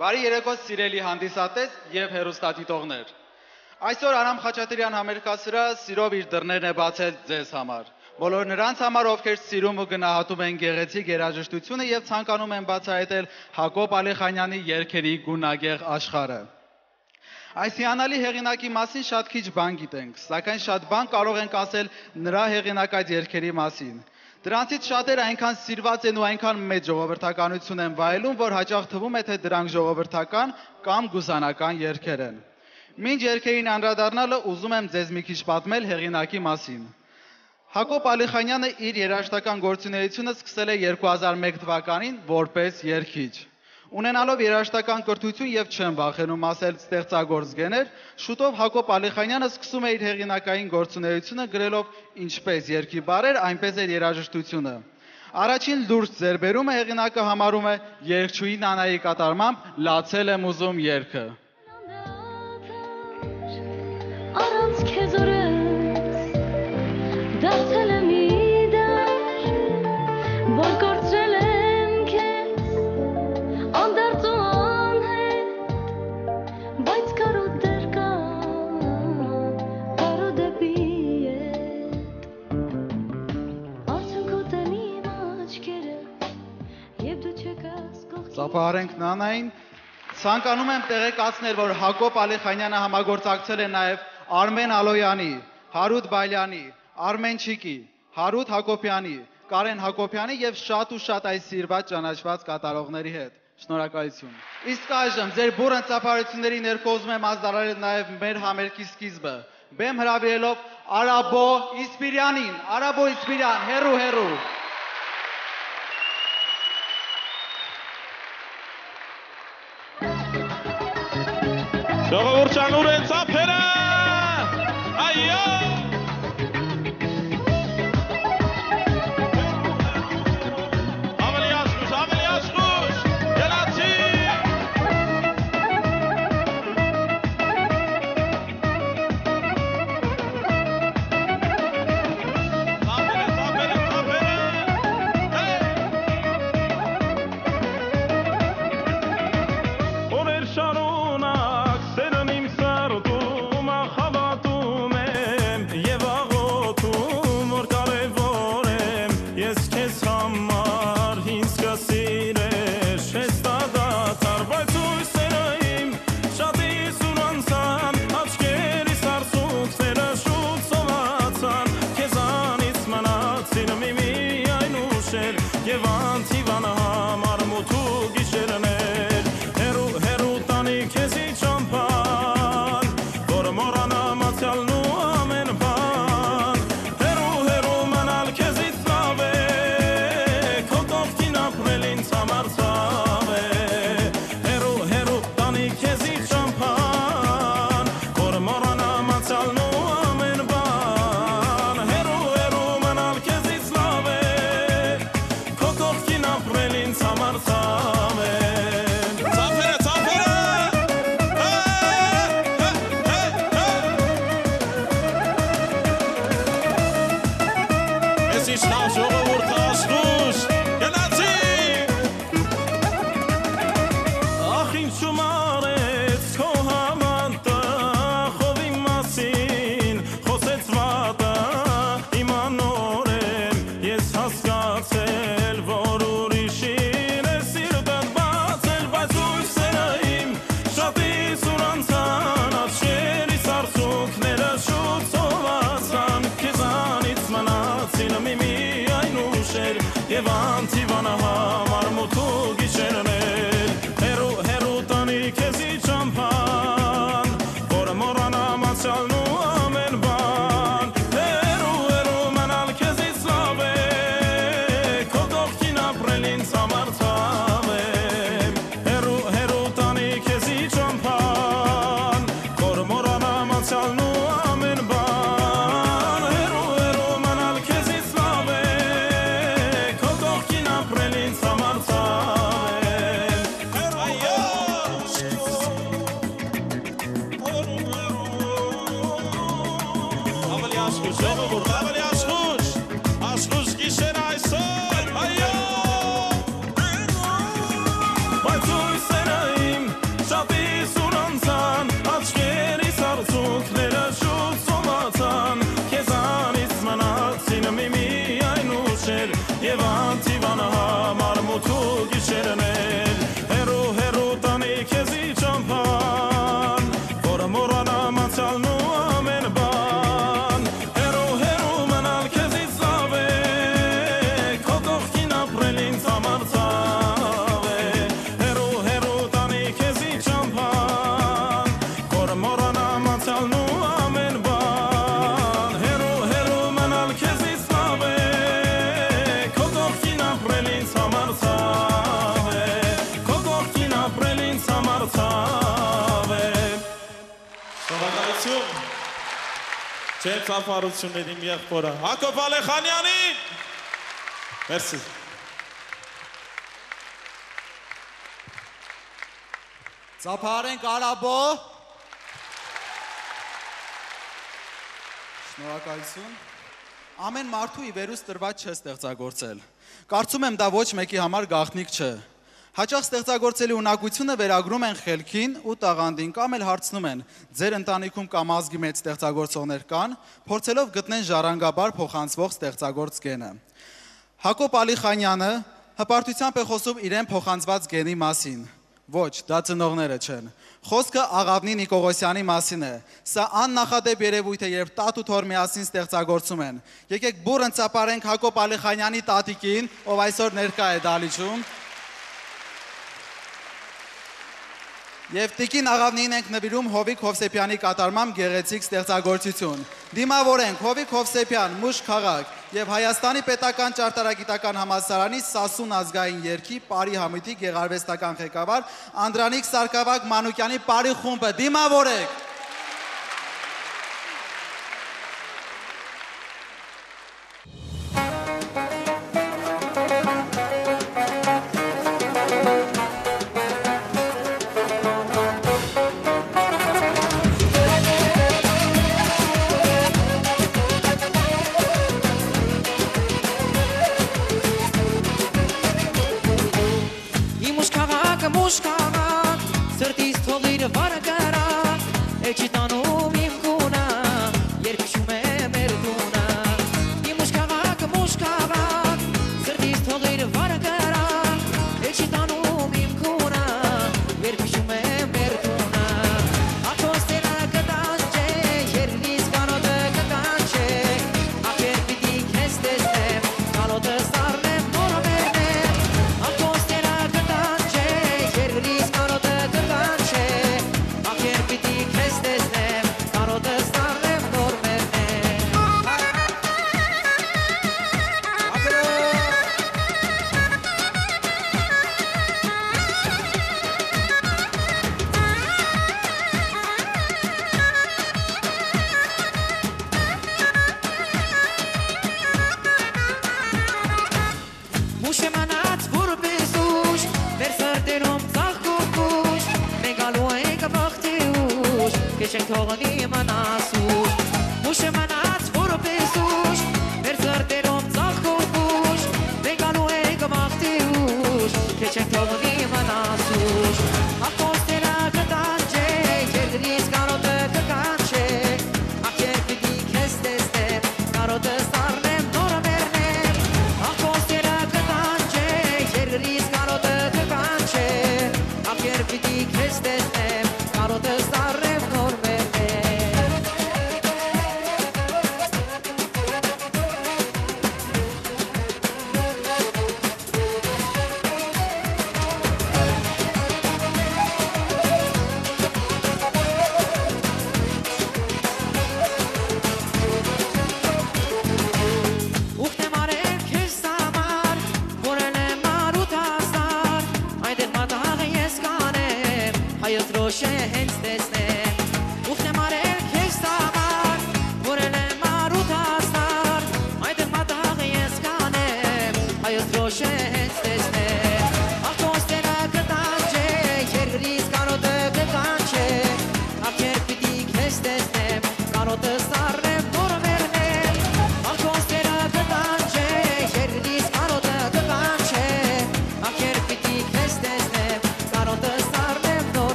Բարի երեկո սիրելի հանդիսատես եւ հերոստատիտողներ։ Այսօր Արամ Խաչատրյան համերկասրա սիրով իր դռներն է բացել ձեզ համար։ Բոլոր նրանց համար, ովքեր սիրում ու գնահատում են գեղեցիկ երաժշտությունը եւ ցանկանում են բացահայտել Հակոբ Ալիխանյանի երգերի գունագեղ աշխարհը։ Այս հիանալի հեղինակի մասին շատ քիչ բան գիտենք, սակայն շատ բան կարող ենք ասել նրա հեղինակած երգերի մասին։ Դրանցից շատերը այնքան սիրված են ու այնքան մեծ ժողովրդականություն են վայելում, որ հաճախ թվում է, թե դրանք ժողովրդական կամ գուսանական երգեր են։ Մինչ երգերին անդրադառնալը ուզում եմ ձեզ մի քիչ պատմել հեղինակի մասին։ Հակոբ Ալիխանյանը իր երաժշտական գործունեությունը սկսել է 2001 թվականին որպես երգիչ։ Ունենալով երաժշտական կրթություն եւ չեմ վախենում ասել ստեղծագործ գեներ, շուտով Հակոբ Ալիխանյանը սկսում է իր հեղինակային գործունեությունը գրելով ինչպես երգի բարեր, այնպես էլ երաժշտությունը։ Առաջին լուրջ ձերբերումը հեղինակը համարում է երգչուհի Նանայի կատարմամբ լացել եմ ուզում երգը։ Առանց քեզ օրես Ծափահարենք Նանային։ Ցանկանում եմ տեղեկացնել, որ Հակոբ Ալիխանյանը համագործակցել է նաև Արմեն Ալոյանի, Հարութ Բայլյանի, Արմեն Չիկի, Հարութ Հակոբյանի, Կարեն Հակոբյանի եւ շատ ու շատ այս սիրված ճանաչված կատարողների հետ։ Շնորհակալություն։ Իսկ այժմ ձեր բուրըն ծափարությունների ներքո ուզում եմ ազդարարել նաև մեր համերգի սկիզբը։ Բեմ հրավիրելով Արաբո Իսպիրյանին, Արաբո Իսպիրյան, հերու հերու։ Ժողովուրդյան ուրեն Չեմ ծափարություններ իմ եղբորը Հակոբ Ալեխանյանին Մերսի Ծափարեն Կարաբո։ Շնորհակալություն։ Ամեն մարդու ի վերուս տրված չէ ստեղծագործել։ Կարծում եմ դա ոչ մեկի համար գաղտնիք չէ։ Հաճախ ստեղծագործելի ունակությունը վերագրում են խելքին ու տաղանդին կամ էլ հարցնում են. ձեր ընտանիքում կամ ազգի մեջ ստեղծագործողներ կան, փորձելով գտնեն ժառանգաբար փոխանցվող ստեղծագործ գենը։ Հակոբ Ալիխանյանը հպարտությամբ է խոսում իրեն փոխանցված գենի մասին։ Ոչ, դա ծնողները չեն։ Խոսքը Աղավնի Նիկողոսյանի մասին է։ Սա աննախադեպ երևույթ է, երբ տատ ու թոր միասին ստեղծագործում են։ Եկեք բուրըն ծապարենք Հակոբ Ալիխանյանի տատիկին, ով այսօր ներկա է դալիճում։ Եվ Տիկին Աղավնին ենք նվիրում Հովիկ Հովսեփյանի կատարմամբ գեղեցիկ ստեղծագործություն։ Դիմավորենք Հովիկ Հովսեփյան, Մուշ քաղաք եւ Հայաստանի Պետական Ճարտարագիտական Համալսարանի Սասուն ազգային երգի Պարի համույթի գեղարվեստական ղեկավար Անդրանիկ Սարգսակյան Մանուկյանի Պարի խումբը։ Դիմավորեք։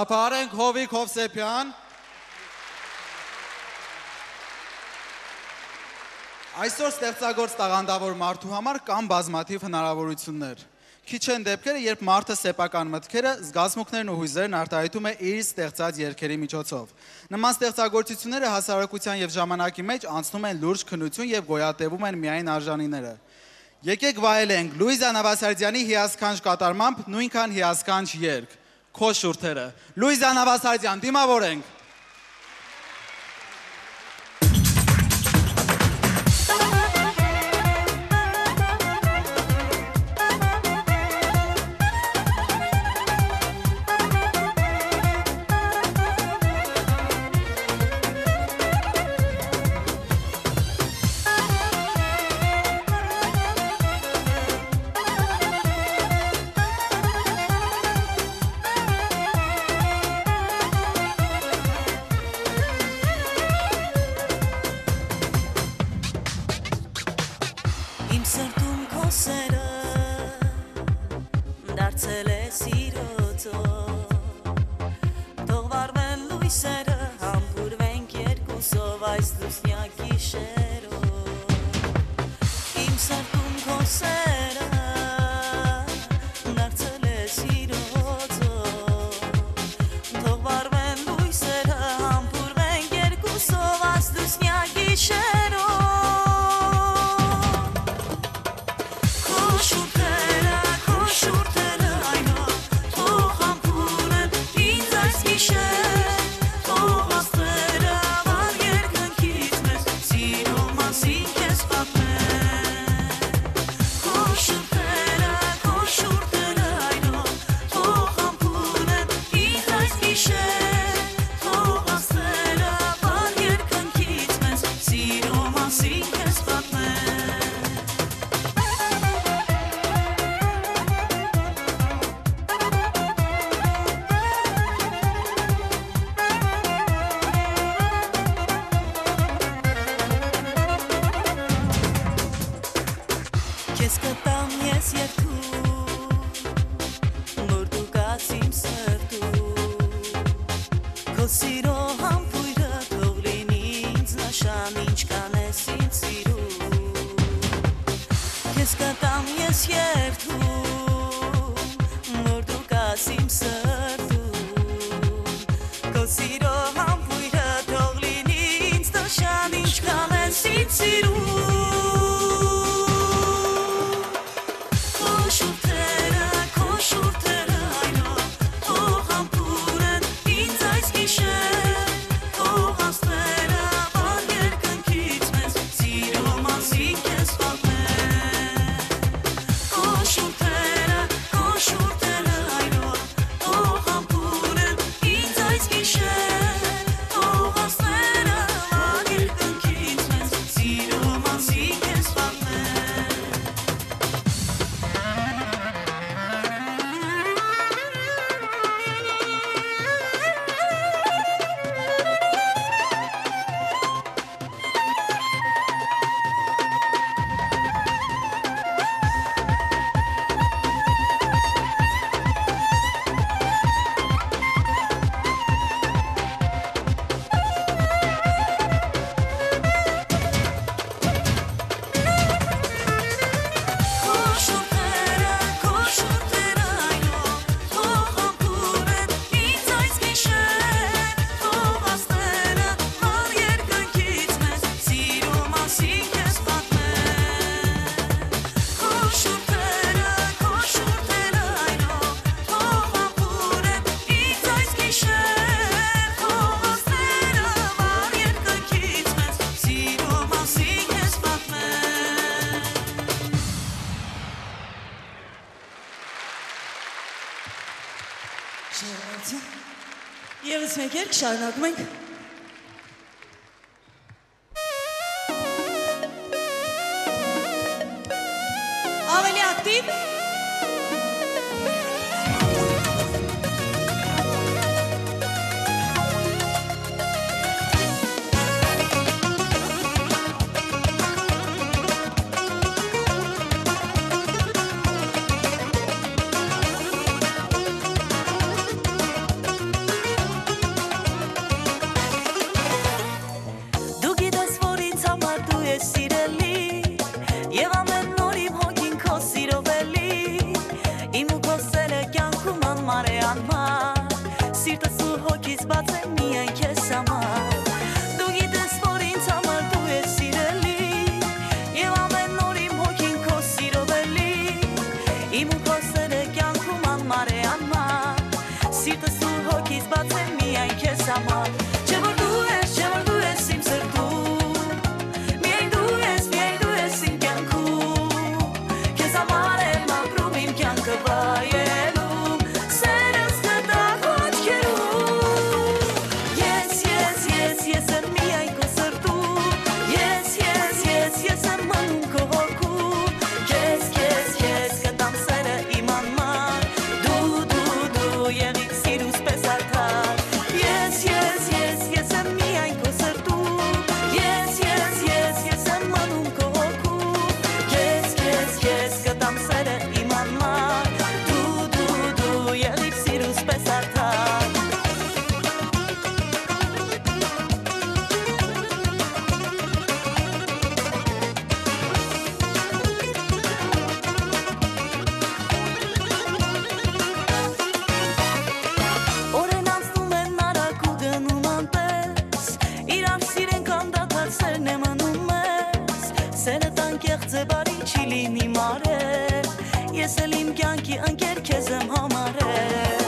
Տապարենք Հովիկ Հովսեփյան։ Այսօր ստեղծագործ տաղանդավոր մարդու համար կան բազմաթիվ հնարավորություններ։ Քիչ են դեպքերը, երբ մարդը սեփական մտքերը, զգացմունքներն ու հույզերն արտահայտում է իր ստեղծած երգերի միջոցով։ Նման ստեղծագործությունները հասարակության եւ ժամանակի մեջ անցնում են լուրջ քննություն եւ գոյատևում են միայն արժանիները։ Եկեք վայելենք Լուիզա Նավասարդյանի հիասքանչ կատարմամբ նույնքան հիասքանչ երգ քո շուրթերը։ Լուիզա Նավասարդյան, դիմավորենք։ show, no, I mean, անկեղ ձևարի չի լինի մարել, ես էլ իմ կյանքի ընկեր կեզ եմ համարել,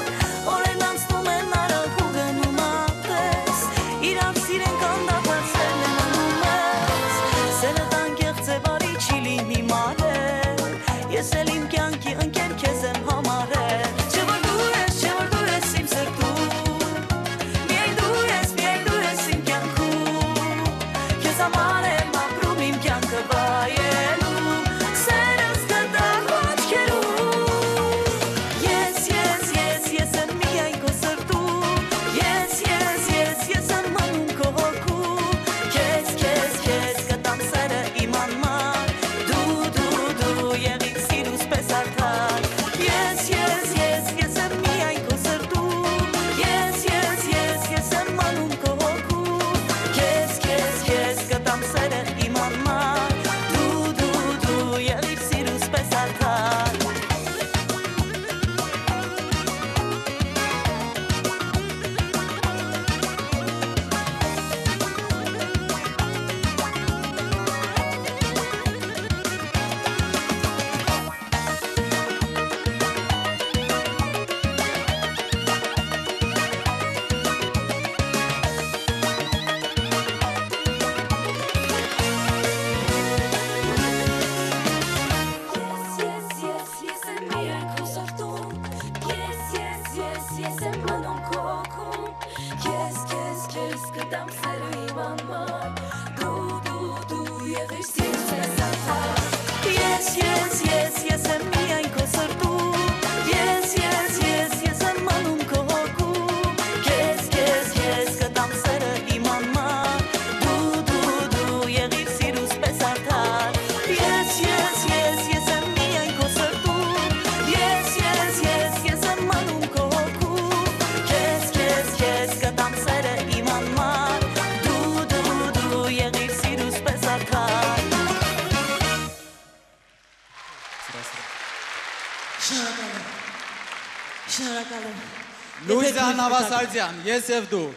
Նավասարդյան, ես եւ դու։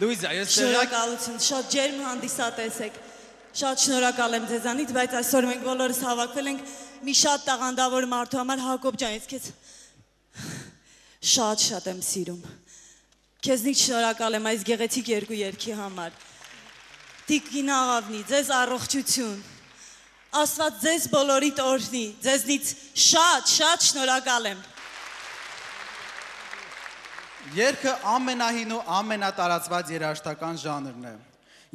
Լուիզա, ես Շնորհակալություն, շատ ջերմ հանդիսատես եք։ Շատ շնորհակալ եմ ձեզանից, բայց այսօր մենք բոլորս հավաքվել ենք մի շատ տաղանդավոր մարդու համար Հակոբ ջան, ես քեզ շատ շատ եմ սիրում։ Քեզնից շնորհակալ եմ այս գեղեցիկ երկու երգի համար։ Տիկին աղավնի, ձեզ առողջություն։ Աստված ձեզ բոլորիդ օրհնի։ Ձեզնից շատ, շատ շնորհակալ եմ։ Երգը ամենահին ու ամենատարածված երաժշտական ժանրն է։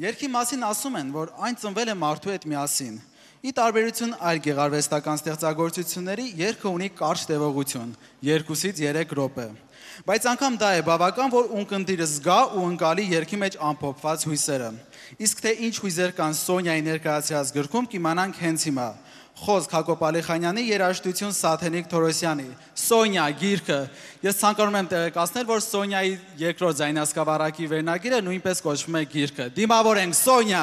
Երգի մասին ասում են, որ այն ծնվել է մարդու հետ միասին։ Ի տարբերություն այլ գեղարվեստական ստեղծագործությունների, երգը ունի կարճ տևողություն՝ 2-ից 3 րոպե։ Բայց անգամ դա է բավական, որ ունկնդիրը զգա ու ընկալի երգի մեջ ամփոփված հույսերը։ Իսկ թե ինչ հույզեր կան Սոնյայի ներկայացրած գրքում կիմանանք հենց հիմա։ Խոսք Հակոբ Ալիխանյանի երաժշտություն Սաթենիկ Թորոսյանի Սոնյա գիրքը ես ցանկանում եմ տեղեկացնել որ Սոնյայի երկրորդ ձայնասկավառակի վերնագիրը նույնպես կոչվում է գիրքը դիմավորենք Սոնյա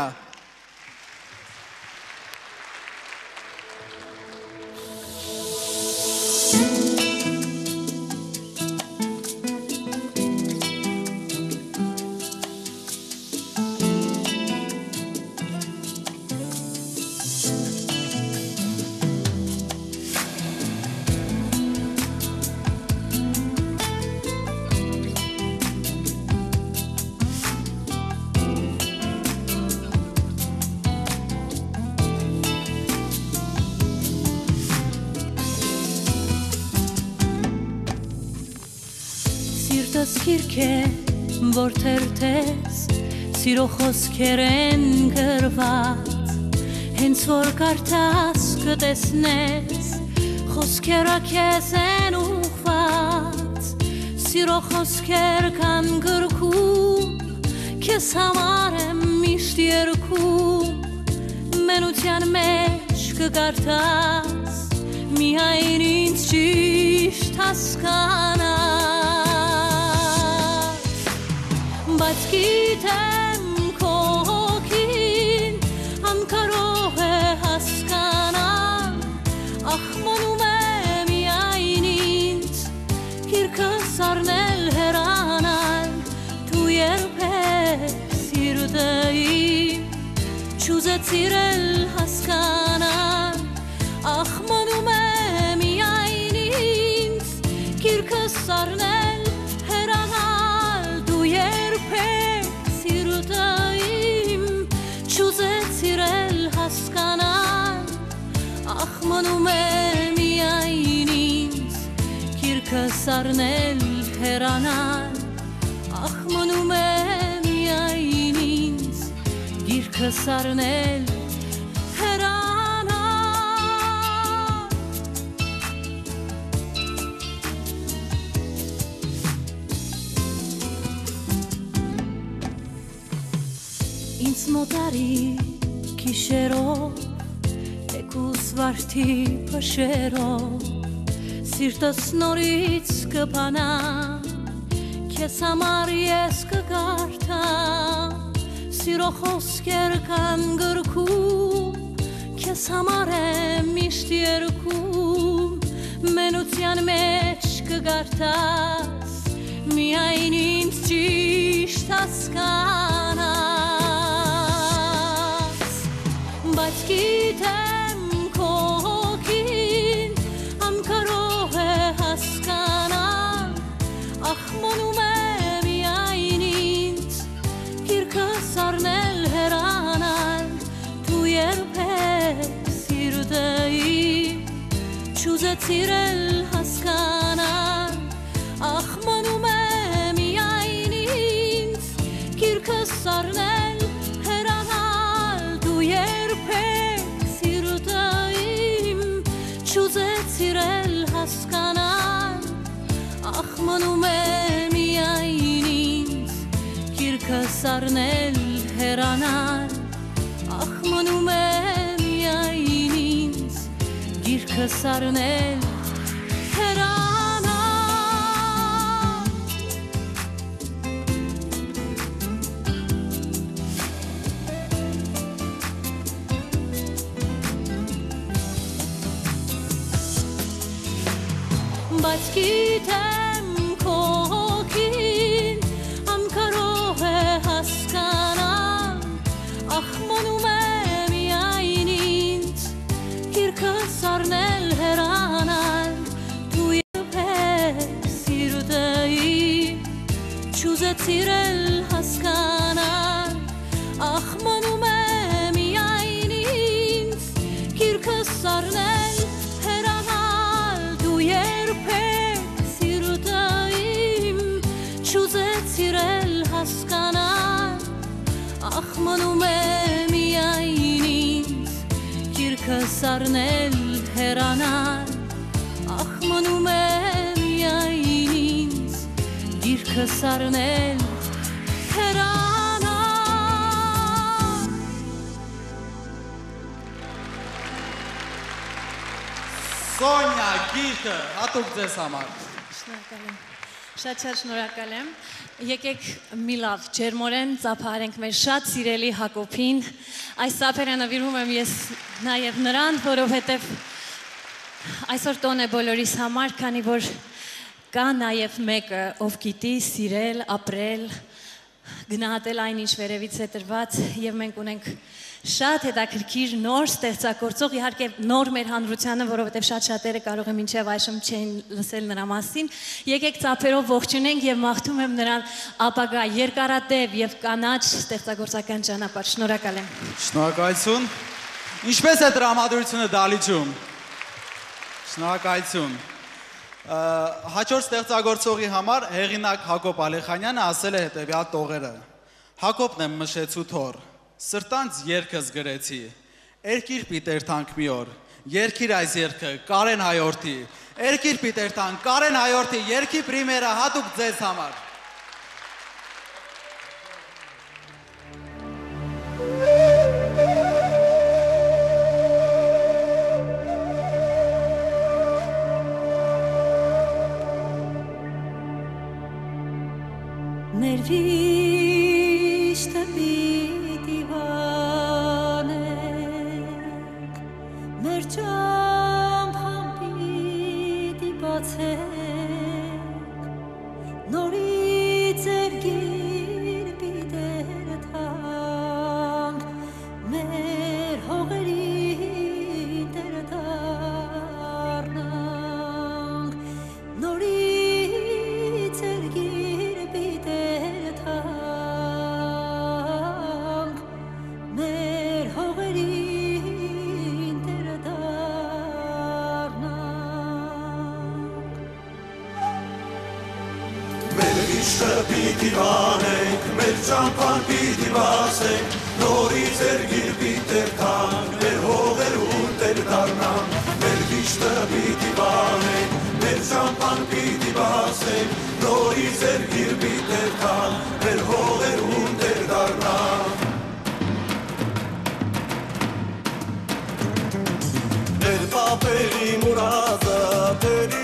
գիրք է, որ թերթես Սիրո խոսքեր են գրված Հենց որ կարդաս կտեսնես Խոսքերը քեզ են ուղված Սիրո խոսքեր կան գրքում Քեզ համար եմ միշտ երկում Մենության մեջ կկարդաս Միայն ինձ ճիշտ հասկանաս բայց գիտեմ քո հոգին անկարող է հասկանալ ախ մնում է միայն ինձ գիրքս առնել հեռանալ դու երբեք սիրտը իմ չուզեցիր մնում է միայն ինձ գիրքը սառնել հերանալ ախ մնում է միայն ինձ գիրքը սառնել հերանալ Ինձ մոտարի Տեկուս վարդի փշերով Սիրտս նորից կբանա Քեզ համար ես կգարտամ Սիրո խոսքեր կան գրքում Քեզ համար եմ միշտ երկում Մենության մեջ կգարտաս Միայն ինձ ճիշտ հասկանաս Բայց գիտեմ Չուզեցիրել հասկանալ Ախ մնում է միայն ինձ Գիրքը սառնել հերանալ Դու երբեք սիրտը իմ Չուզեցիրել հասկանալ Ախ մնում է միայն ինձ Գիրքը սառնել հերանալ Գիրքը սառնել հերանալ բայց գիտեմ սառնել հերանալ ախ մնում է միայն ինձ գիրքը սառնել հերանալ Սոնյա գիրքը հատուկ ձեզ համար։ Շնորհակալ եմ։ Շատ-շատ շնորհակալ եմ։ Եկեք մի լավ ջերմորեն ծափարենք մեր շատ սիրելի Հակոբին։ Այս ծափերը նվիրում եմ ես նաև նրան, որովհետև այսօր տոն է բոլորիս համար, քանի որ կա նաև մեկը, ով գիտի սիրել, ապրել, գնահատել այն ինչ վերևից է տրված եւ մենք ունենք շատ հետաքրքիր նոր ստեղծագործող իհարկե նոր մեր հանրությանը, որովհետև շատ շատերը կարող է մինչև այժմ չեն լսել նրա մասին։ Եկեք ծափերով ողջունենք եւ մաղթում եմ նրան ապագա երկարատև եւ կանաչ ստեղծագործական ճանապարհ։ Շնորհակալ եմ։ Շնորհակալություն։ Ինչպես է տրամադրությունը դալիճում։ Շնորհակալություն։ Հաջորդ ստեղծագործողի համար հեղինակ Հակոբ Ալեխանյանը ասել է հետևյալ տողերը։ Հակոբն եմ մշեցու թոր, սրտանց երկս գրեցի։ Երկիր պիտեր թանք մի օր։ Երկիր այս երկը Կարեն Հայորդի։ Երկիր պիտեր թանք Կարեն Հայորդի երկի պրիմերը հատուկ ձեզ համար։ Մեր վիշտը վասենք, նորից երգիր պիտեր տանք, մեր հողեր ուտեր դառնան, մեր միշտը պիտի վանենք, մեր ճամփան պիտի վասենք, նորից երգիր պիտեր տանք, մեր հողեր ուտեր դառնան։ Մեր պապերի մուրազը տերի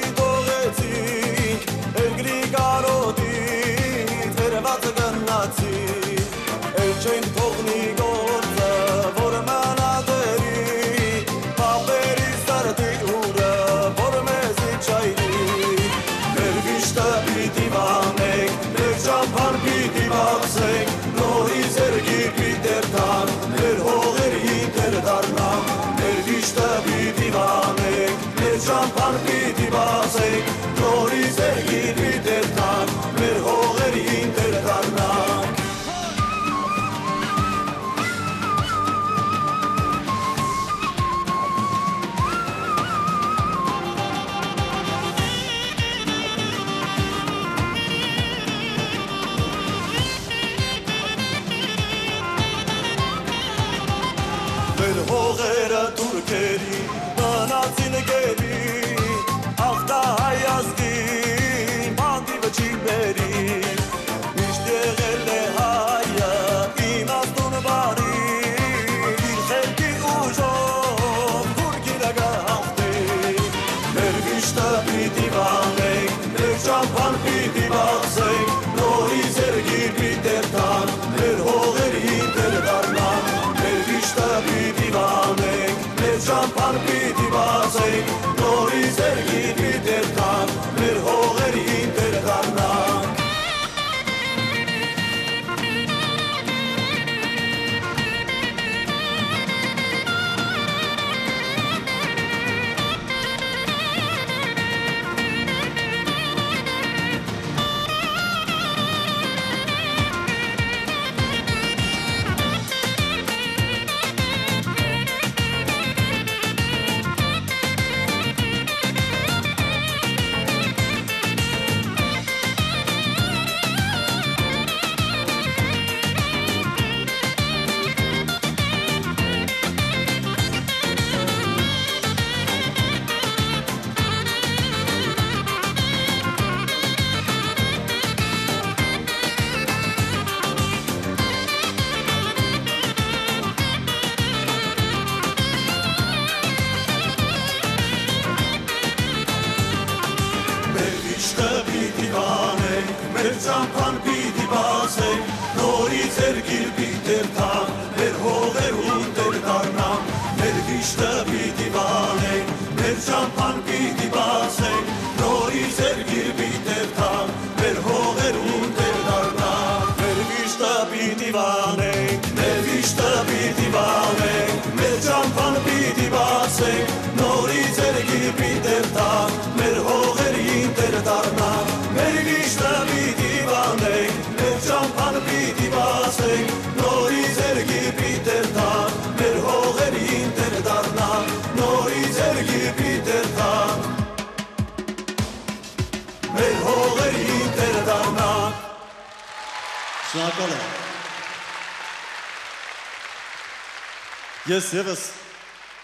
Ես եւս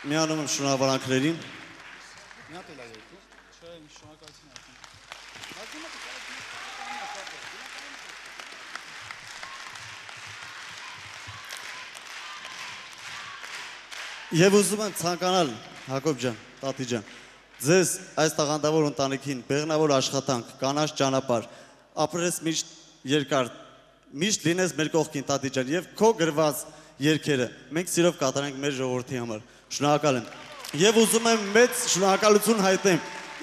միանում եմ շնորհավորանքներին։ Եվ ուզում եմ ցանկանալ Հակոբ ջան, Տատի ջան, ձեզ այս տաղանդավոր ընտանիքին բեղնավոր աշխատանք, կանաչ ճանապարհ, ապրես միշտ երկար, միշտ լինես մեր կողքին Տատի ջան եւ քո գրված երկերը մենք սիրով կատարենք մեր ժողովրդի համար։ Շնորհակալ եմ։ Եվ ուզում եմ մեծ շնորհակալություն հայտնեմ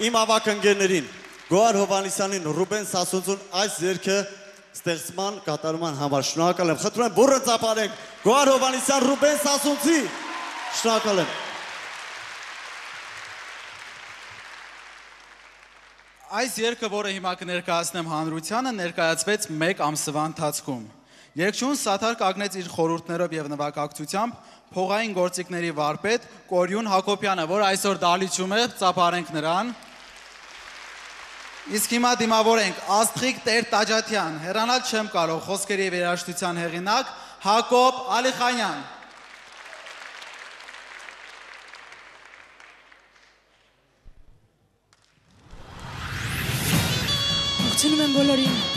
իմ ավակ ընկերներին Գոհար Հովանիսյանին, Ռուբեն Սասունցուն այս երգը ստեղծման կատարման համար։ Շնորհակալ եմ։ Խնդրում եմ բուրը ծափարենք Գոհար Հովանիսյան, Ռուբեն Սասունցի։ Շնորհակալ եմ։ Այս երգը, որը հիմա կներկայացնեմ հանրությանը, ներկայացվեց 1 ամսվա ընթացքում։ Երգչուն Սաթար կագնեց իր խորհուրդներով եւ նվագակցությամբ փողային գործիքների վարպետ Կորյուն Հակոբյանը, որ այսօր դալիճում է, ծափարենք նրան։ Իսկ հիմա դիմավորենք Աստղիկ Տեր Տաջատյան, հեռանալ չեմ կարող, խոսքերի եւ երաժշտության հեղինակ Հակոբ Ալիխանյան։ Ողջունում եմ բոլորին։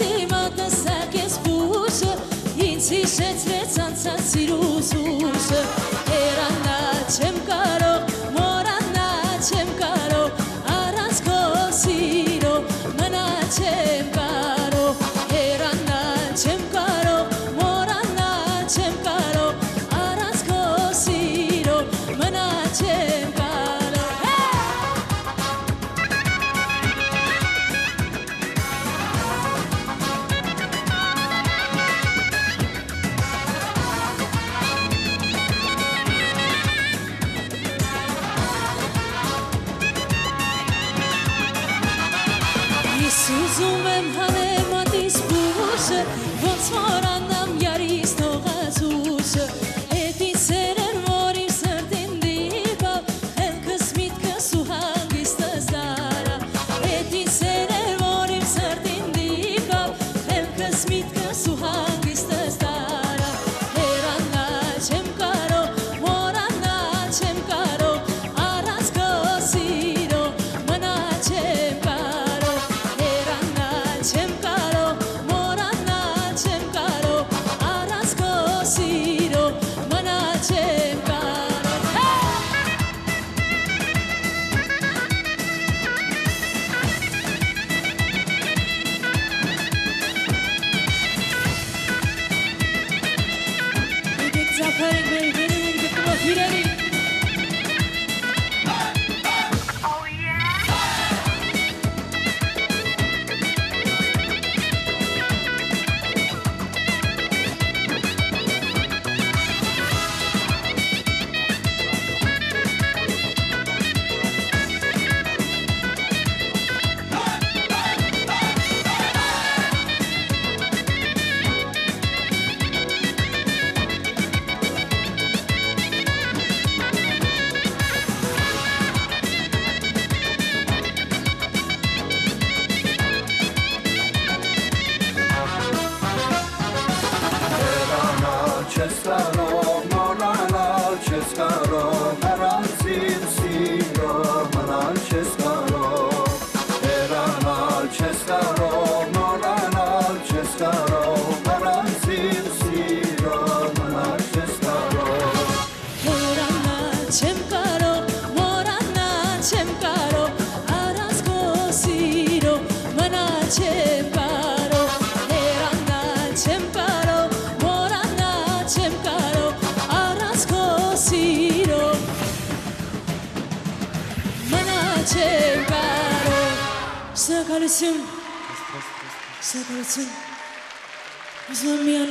կաղեցի մատսակ ես բուշը, ինձ հիշեցրեց անցած սիրուս ուշը, Երանա չեմ կարող,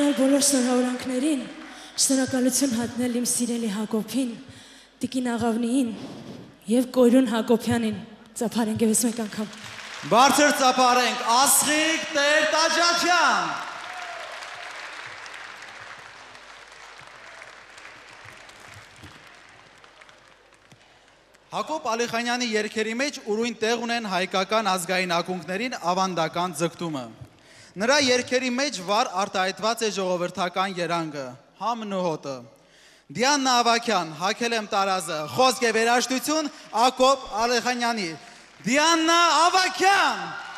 միանալ բոլոր շնորհավորանքներին, շնորհակալություն հատնել իմ սիրելի Հակոբին, Տիկին Աղավնիին եւ Կոյրուն Հակոբյանին։ Ծափարենք եւս մեկ անգամ։ Բարձր ծափարենք Աստղիկ Տեր Տաջատյան։ Հակոբ Ալիխանյանի երգերի մեջ ուրույն տեղ ունեն հայկական ազգային ակունքներին ավանդական ձգտումը։ Նրա երգերի մեջ վառ արտահայտված է ժողովրդական երանգը, համն ու հոտը։ Դիանա Ավակյան, հակել եմ տարազը, խոսք է վերաշտություն Ակոբ Ալիխանյանի։ Դիանա Ավակյան։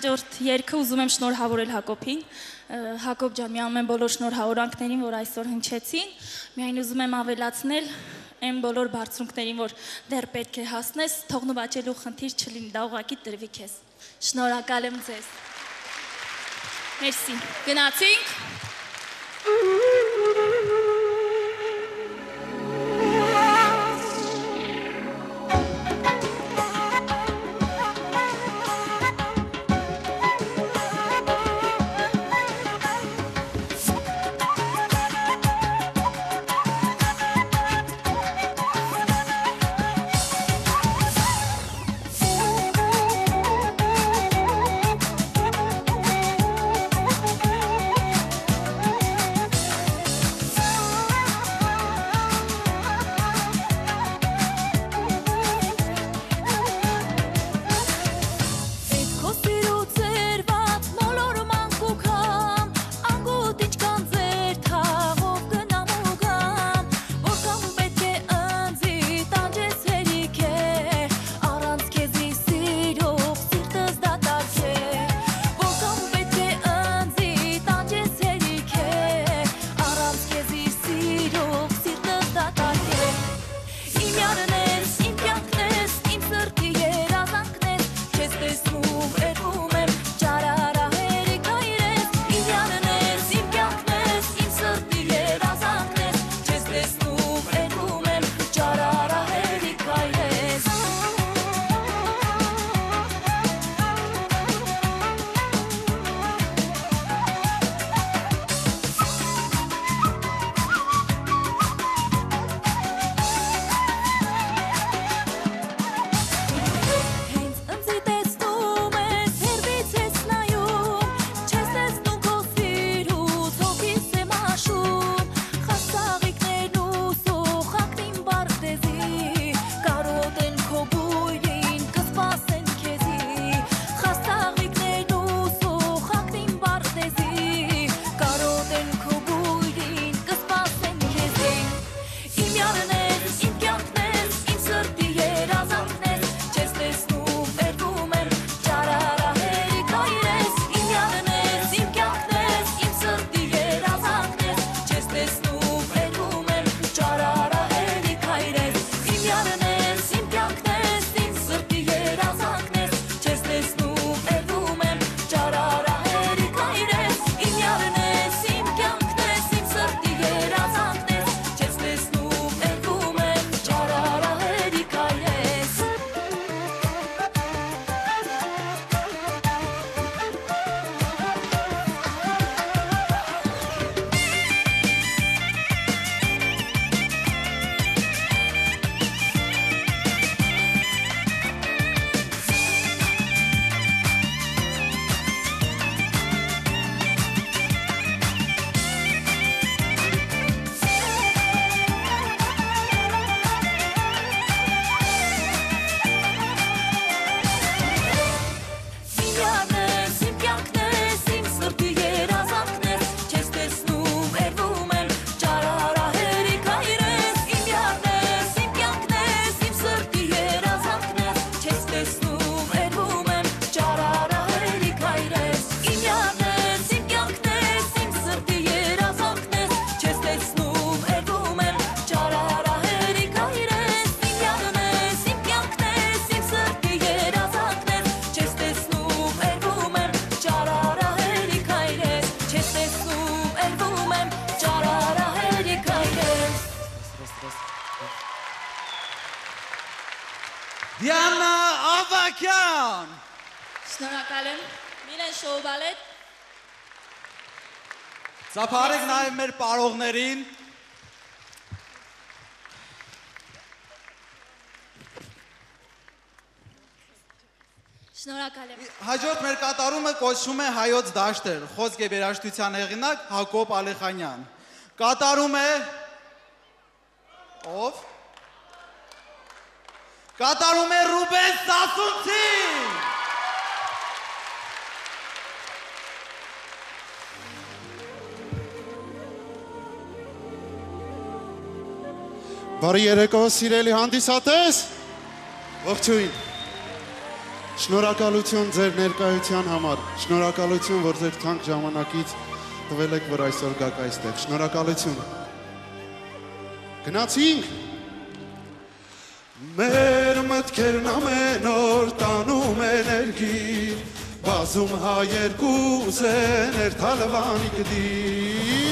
հաջորդ երգը ուզում եմ շնորհավորել Հակոբին։ Հակոբ ջան, մի ամեն բոլոր շնորհավորանքներին, որ այսօր հնչեցին, միայն ուզում եմ ավելացնել այն բոլոր բարձունքներին, որ դեռ պետք է հասնես, թողնու վաճելու խնդիր չլինի, դա ուղակի տրվի քեզ։ Շնորհակալ եմ ձեզ։ Մերսի։ Գնացինք։ Գաղափարեք նաև մեր պարողներին։ Շնորհակալ եմ։ Հաջորդ մեր կատարումը կոչվում է հայոց դաշտեր։ Խոսք է երաժշտության հեղինակ Հակոբ Ալեխանյան։ Կատարում է Բարի երեկո, սիրելի հանդիսատես։ Ողջույն։ Շնորհակալություն ձեր ներկայության համար։ Շնորհակալություն, որ ձեր թանկ ժամանակից տվել եք, որ այսօր գաք այստեղ։ Շնորհակալություն։ Գնացինք։ Մեր մտքերն ամեն օր տանում են երկիր, բազում հայ երկուս են երթալվանի գդիր։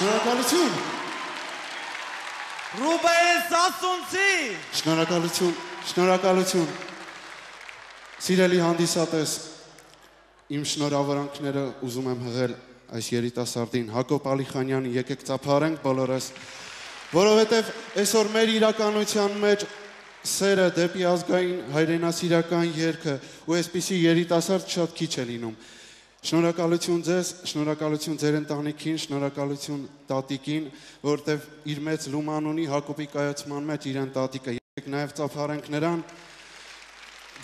Շնորհակալություն։ Ռուբեն Սասունցի։ Շնորհակալություն, շնորհակալություն։ Սիրելի հանդիսատես, իմ շնորհավորանքները ուզում եմ հղել այս երիտասարդին Հակոբ Ալիխանյանին, եկեք ծափարենք բոլորս, որովհետև այսօր մեր իրականության մեջ սերը դեպի ազգային հայրենասիրական երգը ու այսպիսի երիտասարդ շատ քիչ է լինում։ Շնորհակալություն ձեզ, շնորհակալություն ձեր ընտանիքին, շնորհակալություն տատիկին, որտեվ իր մեծ լուման ունի Հակոբի կայացման մեջ իրեն տատիկը։ Եկեք նաև ծափարենք նրան։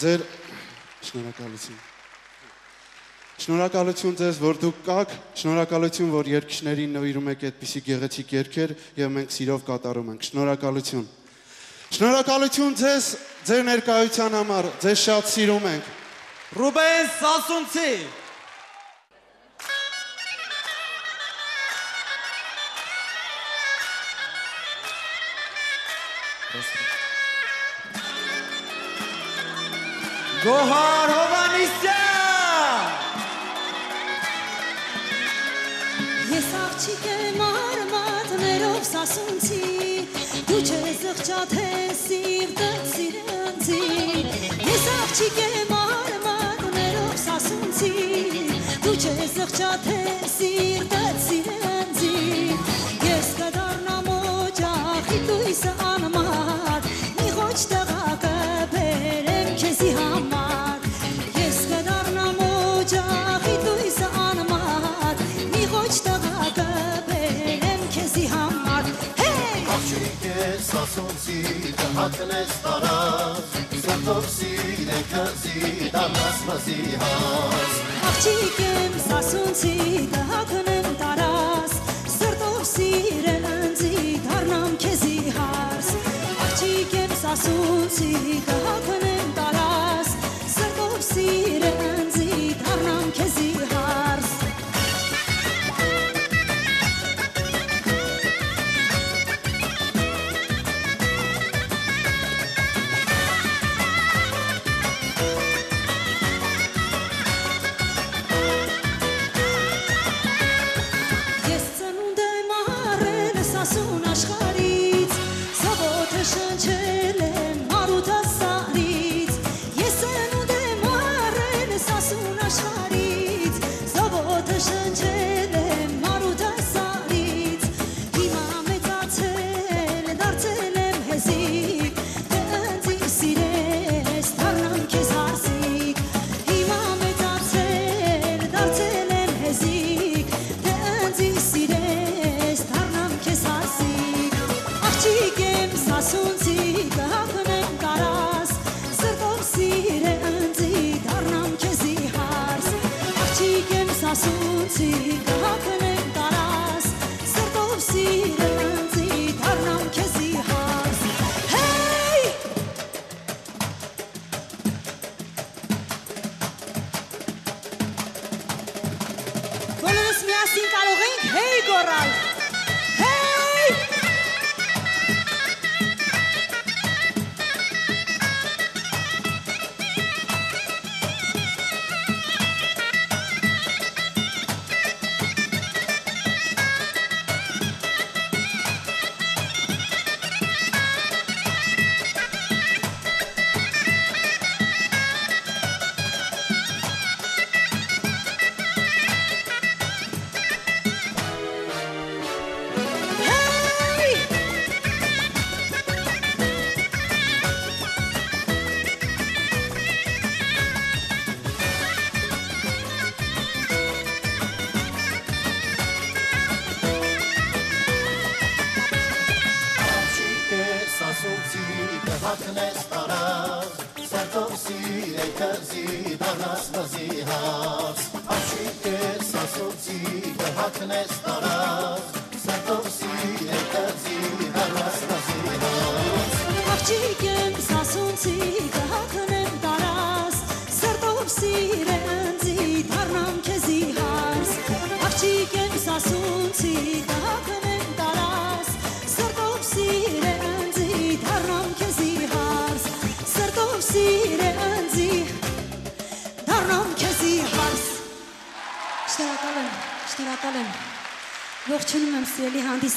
Ձեր շնորհակալություն։ Շնորհակալություն ձեզ, որ դուք կաք, շնորհակալություն, որ երկիշներին նվիրում եք այդպիսի գեղեցիկ երգեր եւ մենք սիրով կատարում ենք։ Շնորհակալություն։ Շնորհակալություն ձեզ ձեր ներկայության համար, ձեզ շատ սիրում ենք։ Ռուբեն Սասունցի Գոհար Հովանիսյան Ես աղջիկ եմ արմատներով սասունցի Դու չես ղջաթես սիրտը սիրընցի Ես աղջիկ եմ արմատներով սասունցի Դու չես ղջաթես սիրտը սիրընցի ես ասոնցի կհատնես տարած Սրտով սիրե կզի դամաս մզի հաս Աղջիկ եմ սասունցի կհագնեմ տարաս Սրտով սիրել ընձի դառնամ քեզի հարս Աղջիկ եմ սասունցի կհագնեմ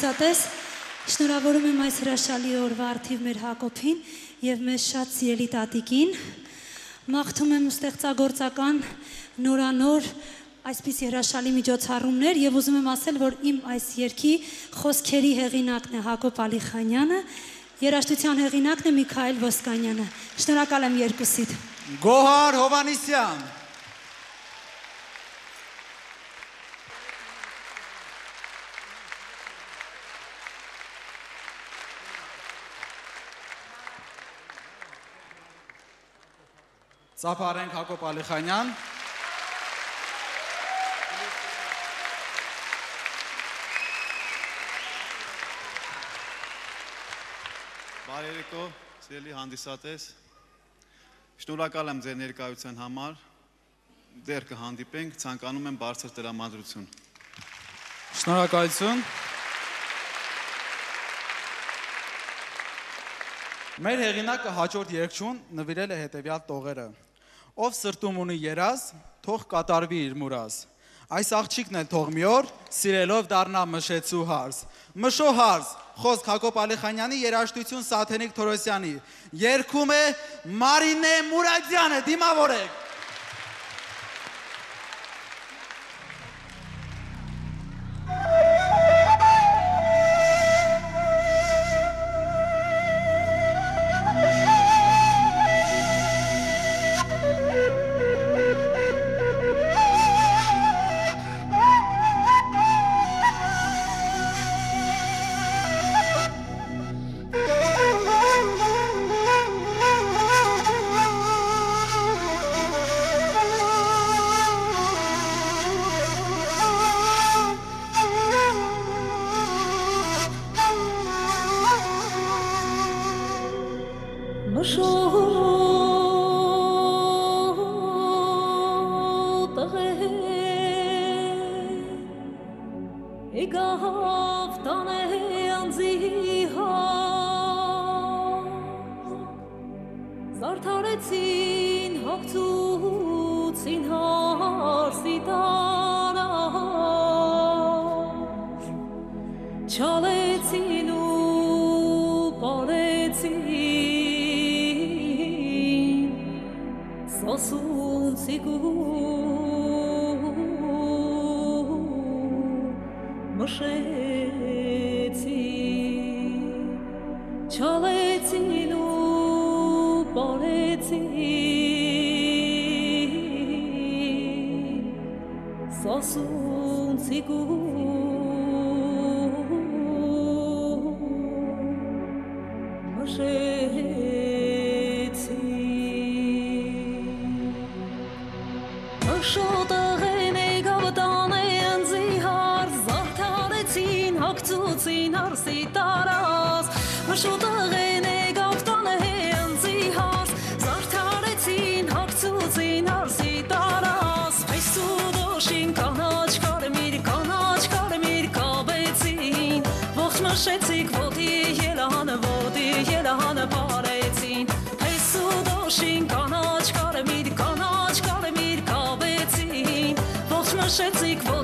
հանդիսատես Շնորհավորում եմ այս հրաշալի օրվա արդիվ մեր Հակոբին եւ մեր շատ սիրելի տատիկին։ Մաղթում եմ ստեղծագործական նորանոր այսպիսի հրաշալի միջոցառումներ եւ ուզում եմ ասել, որ իմ այս երկի խոսքերի հեղինակն է Հակոբ Ալիխանյանը Երաժշտության հեղինակն է Միքայել Ոսկանյանը։ Շնորհակալ եմ երկուսիդ։ Գոհար Հովանիսյան։ Ծափարենք Հակոբ Ալիխանյան։ Բարերեկո, սիրելի հանդիսատես։ Շնորհակալ եմ ձեր ներկայության համար։ Դեռ կհանդիպենք, ցանկանում եմ բարձր տրամադրություն։ Շնորհակալություն։ Մեր հեղինակը հաջորդ երկչուն նվիրել է հետևյալ տողերը։ Ով սրտում ունի երազ, թող կատարվի իր մուրազ։ Այս աղջիկն էլ թող մի օր սիրելով դառնա մշեցու հարս։ Մշո հարս, խոսք Հակոբ Ալիխանյանի երաժշտություն Սաթենիկ Թորոսյանի։ Երգում է Մարինե Մուրադյանը, դիմավորեք։ Զարդարեցին հոգցուցին հարսի տարար Չալեցին Všetci kvôli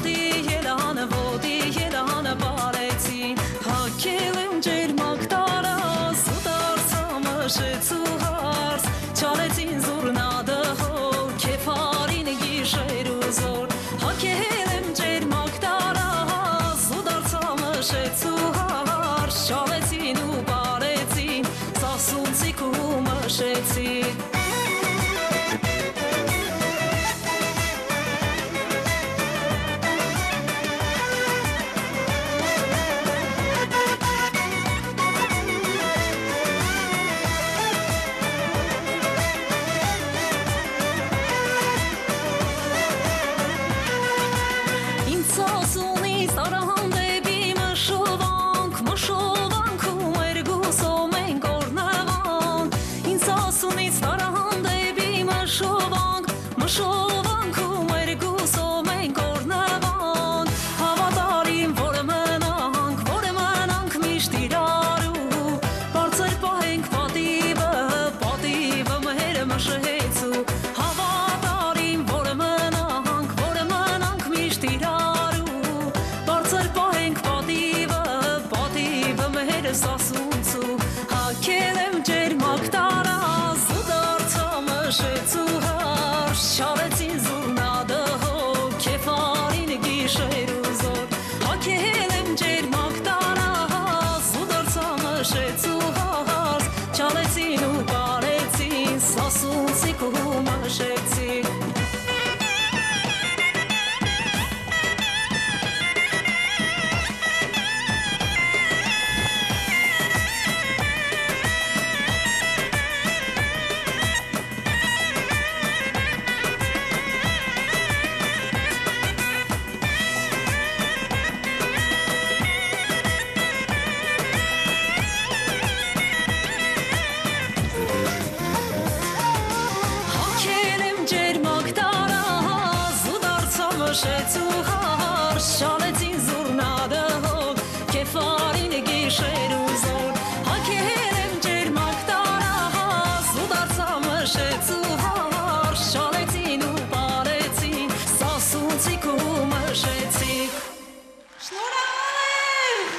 շալեցին զուրնադը հոտ, կեֆարին գիշեր ու զոր, հակերեմ ջեր մակտարահաս, ու դարձա մշեց ու հար, շալեցին ու պարեցին, սասունցիկ ու մշեցիկ։ Շնորհակալ եմ։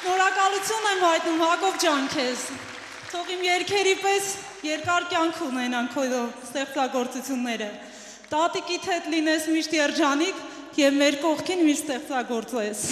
Շնորհակալություն եմ հայտնում Հակով ջան քեզ։ Թող իմ երկերի պես երկար կյանք ունենան քո ստեղծագործությունները։ Տատիկիդ հետ լինես միշտ երջանիկ, եւ մեր կողքին միշտ ստեղծագործես։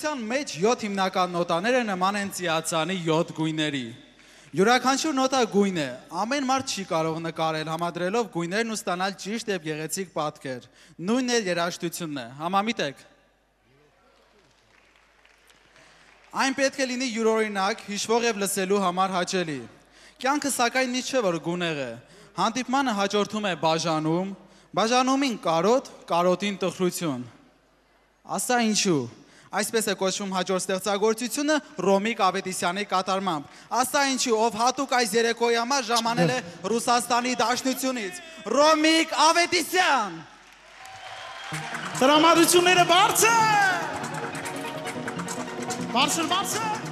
Երաժշտության մեջ 7 հիմնական նոտաները նման են ծիածանի 7 գույների։ Յուրաքանչյուր նոտա գույն է։ Ամեն մարդ չի կարող նկարել համադրելով գույներն ու ստանալ ճիշտ եւ գեղեցիկ պատկեր։ Նույնն էլ երաժշտությունն է։ Համամիտ եք։ Այն պետք է լինի յուրօրինակ, հիշվող եւ լսելու համար հաճելի։ Կյանքը սակայն ինչ չէ որ գունեղ է։ Հանդիպմանը հաջորդում է բաժանում, բաժանումին կարոտ, կարոտին տխրություն։ Ասա ինչու։ Այսպես է կոչվում հաջորդ ստեղծագործությունը Ռոմիկ Ավետիսյանի կատարմամբ։ Աստա ինչի, ով հատուկ այս երեկոյի համար ժամանել է Ռուսաստանի Դաշնությունից։ Ռոմիկ Ավետիսյան։ Տրամադրությունները բարձր։ Բարձր, բարձր։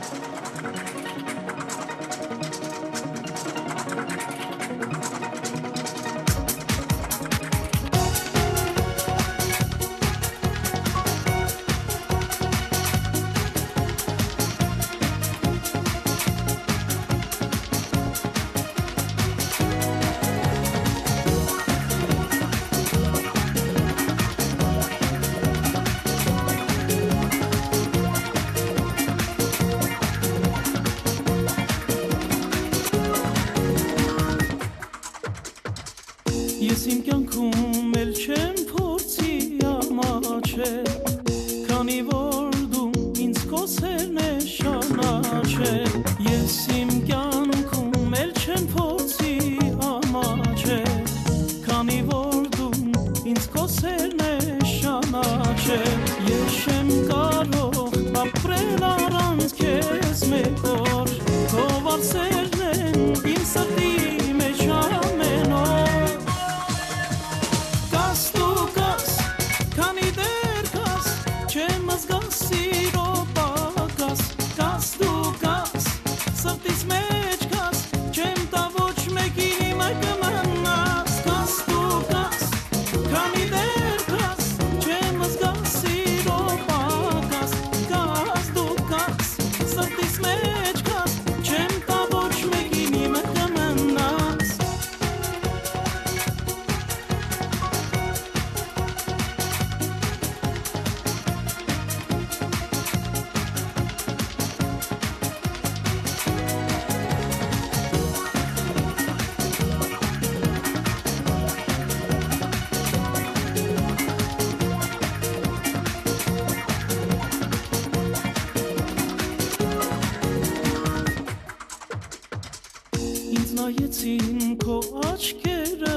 նայեցին քո աչքերը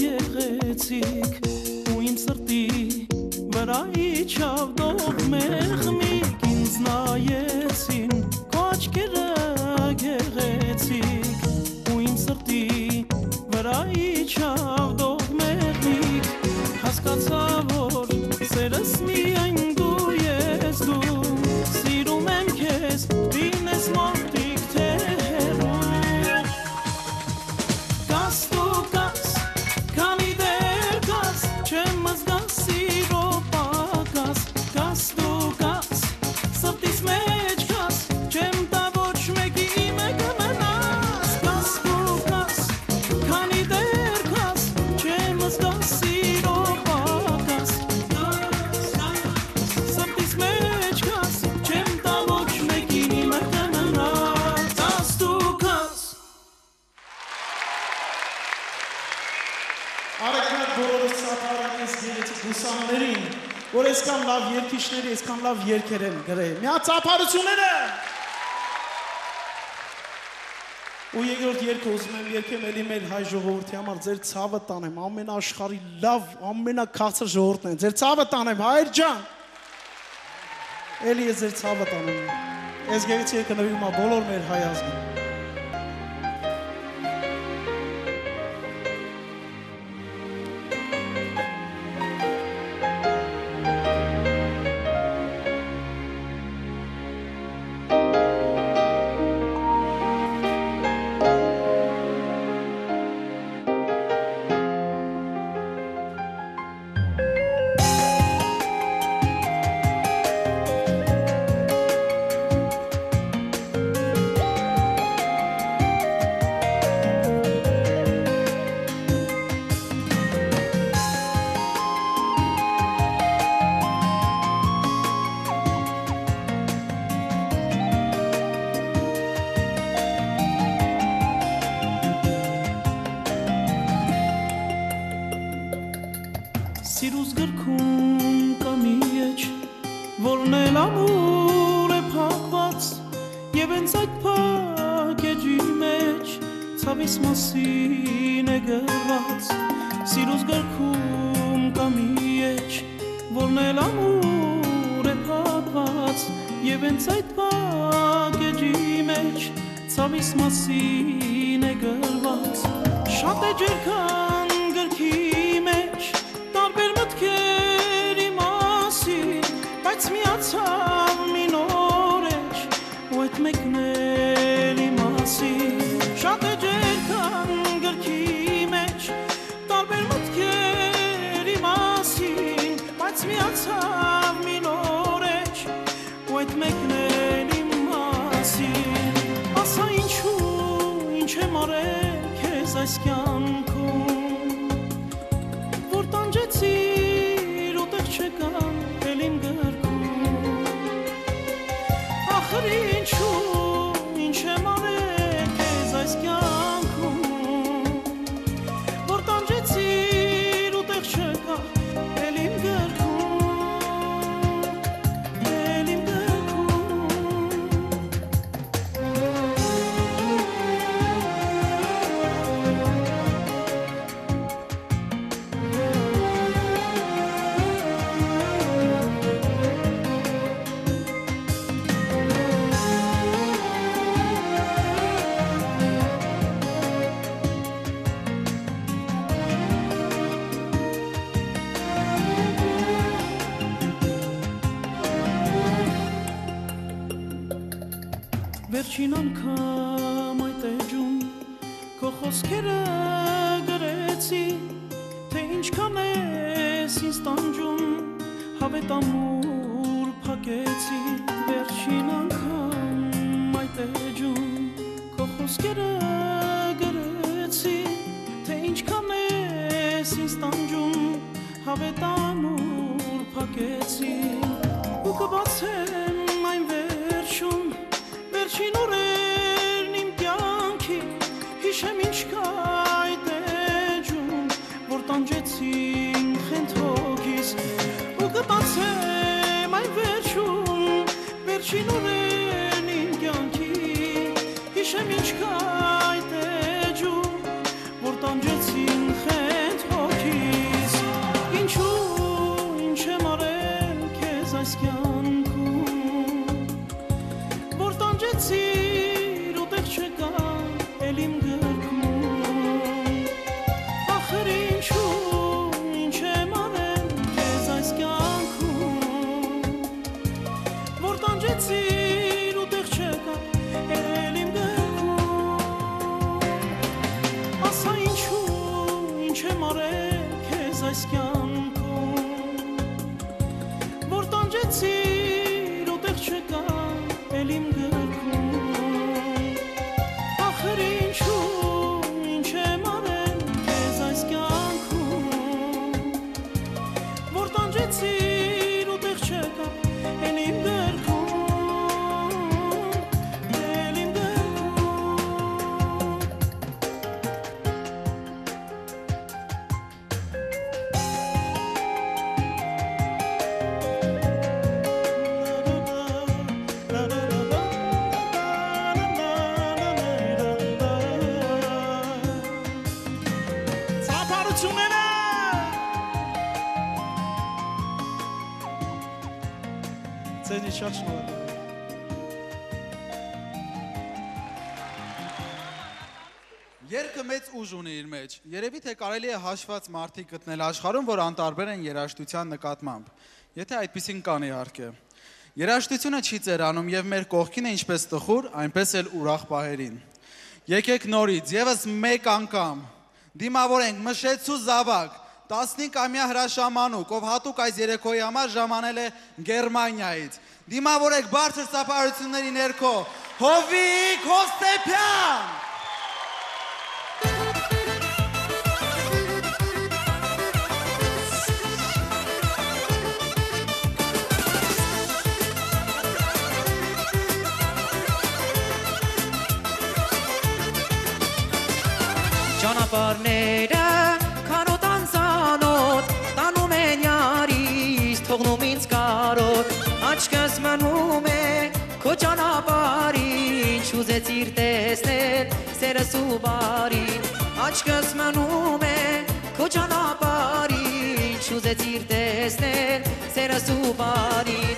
գեղեցիկ ու իմ սրտի վրա իջավ դող մեղմիկ ինձ նայեցին քո աչքերը գեղեցիկ ու իմ սրտի վրա իջավ այնքան լավ երգեր են գրել։ Միացափարությունները։ Ու երկրորդ երգը ուզում եմ երգեմ էլի մեր հայ ժողովրդի համար ձեր ցավը տանեմ, ամեն աշխարհի լավ, ամենակարծր ժողովուրդն են։ Ձեր ցավը տանեմ, հայր ջան։ Էլի ես ձեր ցավը տանեմ։ Ես գերից երկը նվիրում եմ բոլոր մեր հայ ազգին։ ուժ ունի իր մեջ։ Երևի թե կարելի է հաշված մարդիկ գտնել աշխարհում, որ անտարբեր են երաժշտության նկատմամբ։ Եթե այդպեսին կան իհարկե։ Երաժշտությունը չի ծերանում եւ մեր կողքին է ինչպես տխուր, այնպես էլ ուրախ պահերին։ Եկեք նորից, եւս մեկ անգամ դիմավորենք մշեցու զավակ 15-ամյա հրաշամանուկ, ով հատուկ այս երեկոյի համար ժամանել է Գերմանիայից։ Դիմավորեք բարձր ծափայությունների ներքո Հովիկ Հոստեփյան։ ճանապարները քարոտան սանոտ տանում են յարից թողնում ինձ կարոտ աչքս մնում է քո ճանապարհին շուզեցիր տեսնել սերս ու բարին աչքս մնում է քո ճանապարհին շուզեցիր տեսնել սերս ու բարին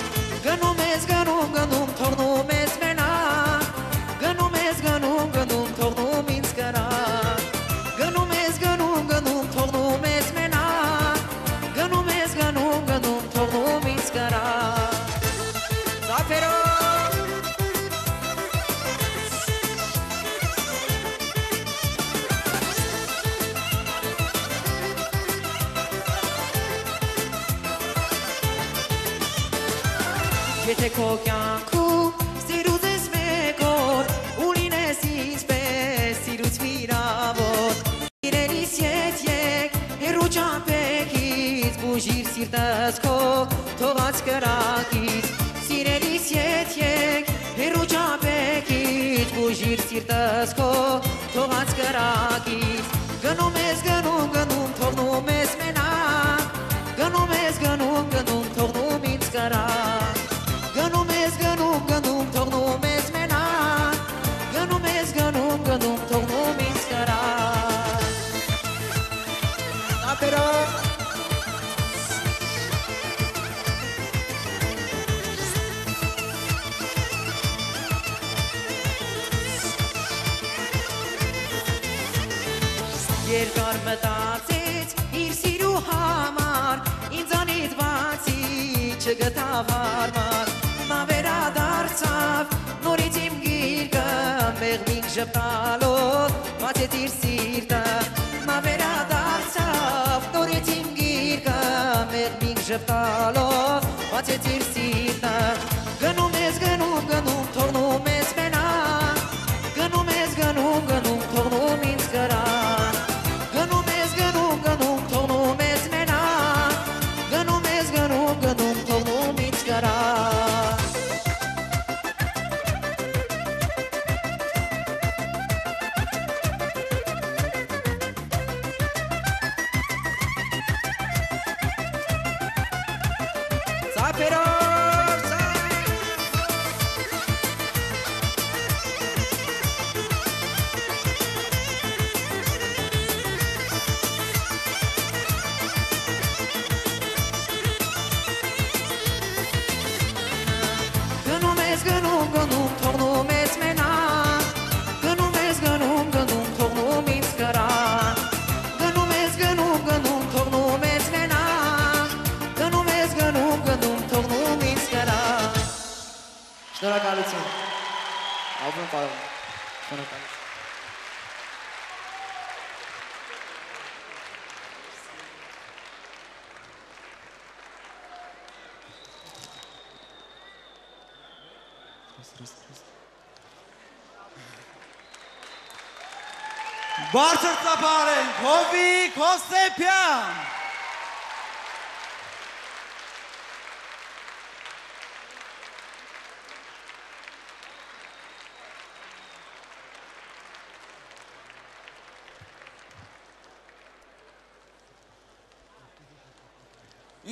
Բարձրացաբար են Հովիկ Հոսեփյան։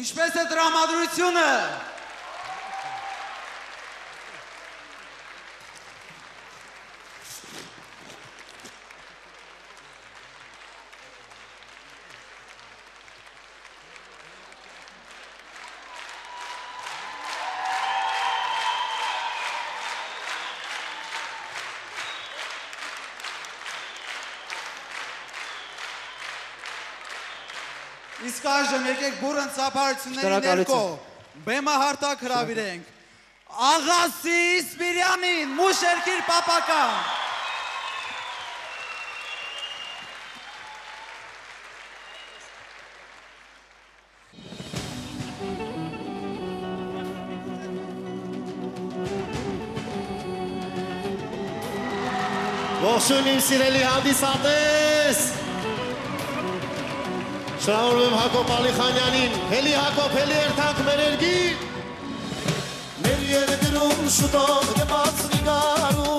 Ինչպես է դրամատրությունը։ Իսկ այժմ եկեք բուրըն ծափարությունների ներքո բեմը հարտակ հրավիրենք։ Աղասի Սպիրյանին, Մուշերկիր պապական։ Ողջույն իմ սիրելի հանդիսատես։ Շնորհում եմ Հակոբ Ալիխանյանին, հելի Հակոբ, հելի երթանք մեր երկիր։ Մեր երկրում շուտով կբացնի գարու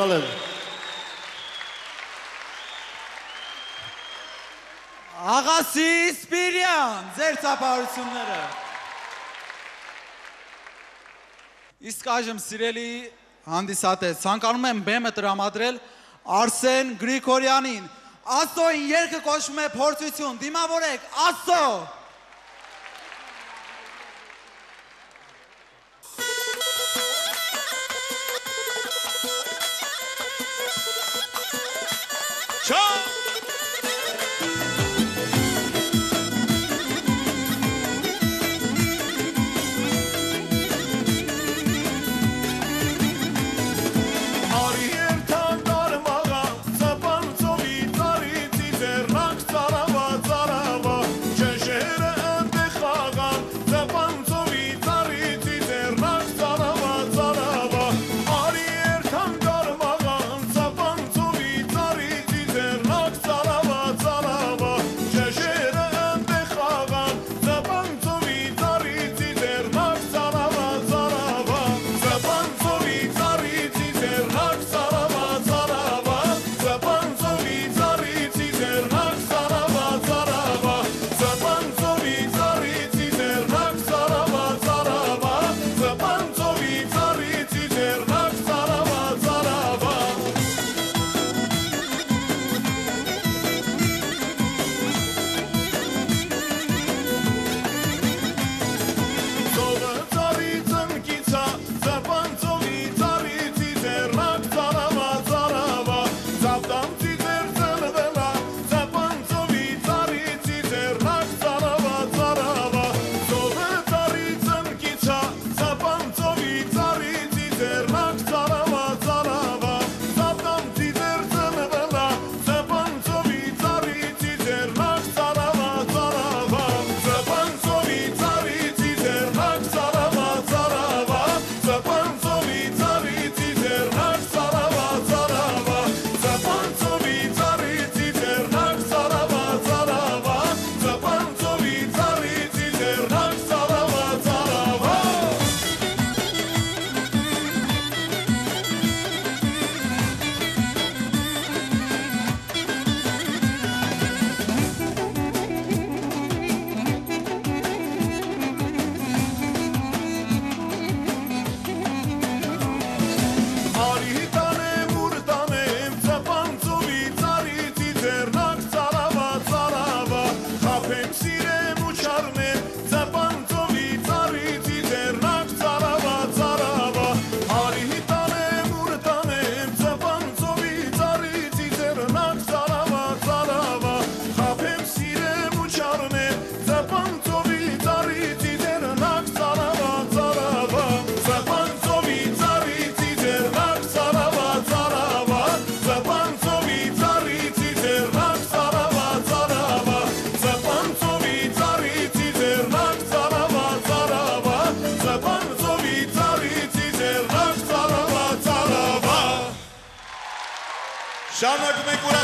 շնորհակալ եմ։ Աղասի Սպիրյան, ձեր ծափահարությունները։ Իսկ այժմ սիրելի հանդիսատես, ցանկանում եմ բեմը տրամադրել Արսեն Գրիգորյանին։ Աստոյին երկը կոչվում է փորձություն։ Դիմավորեք, Աստո։ Աստո։ Chama de vem curar.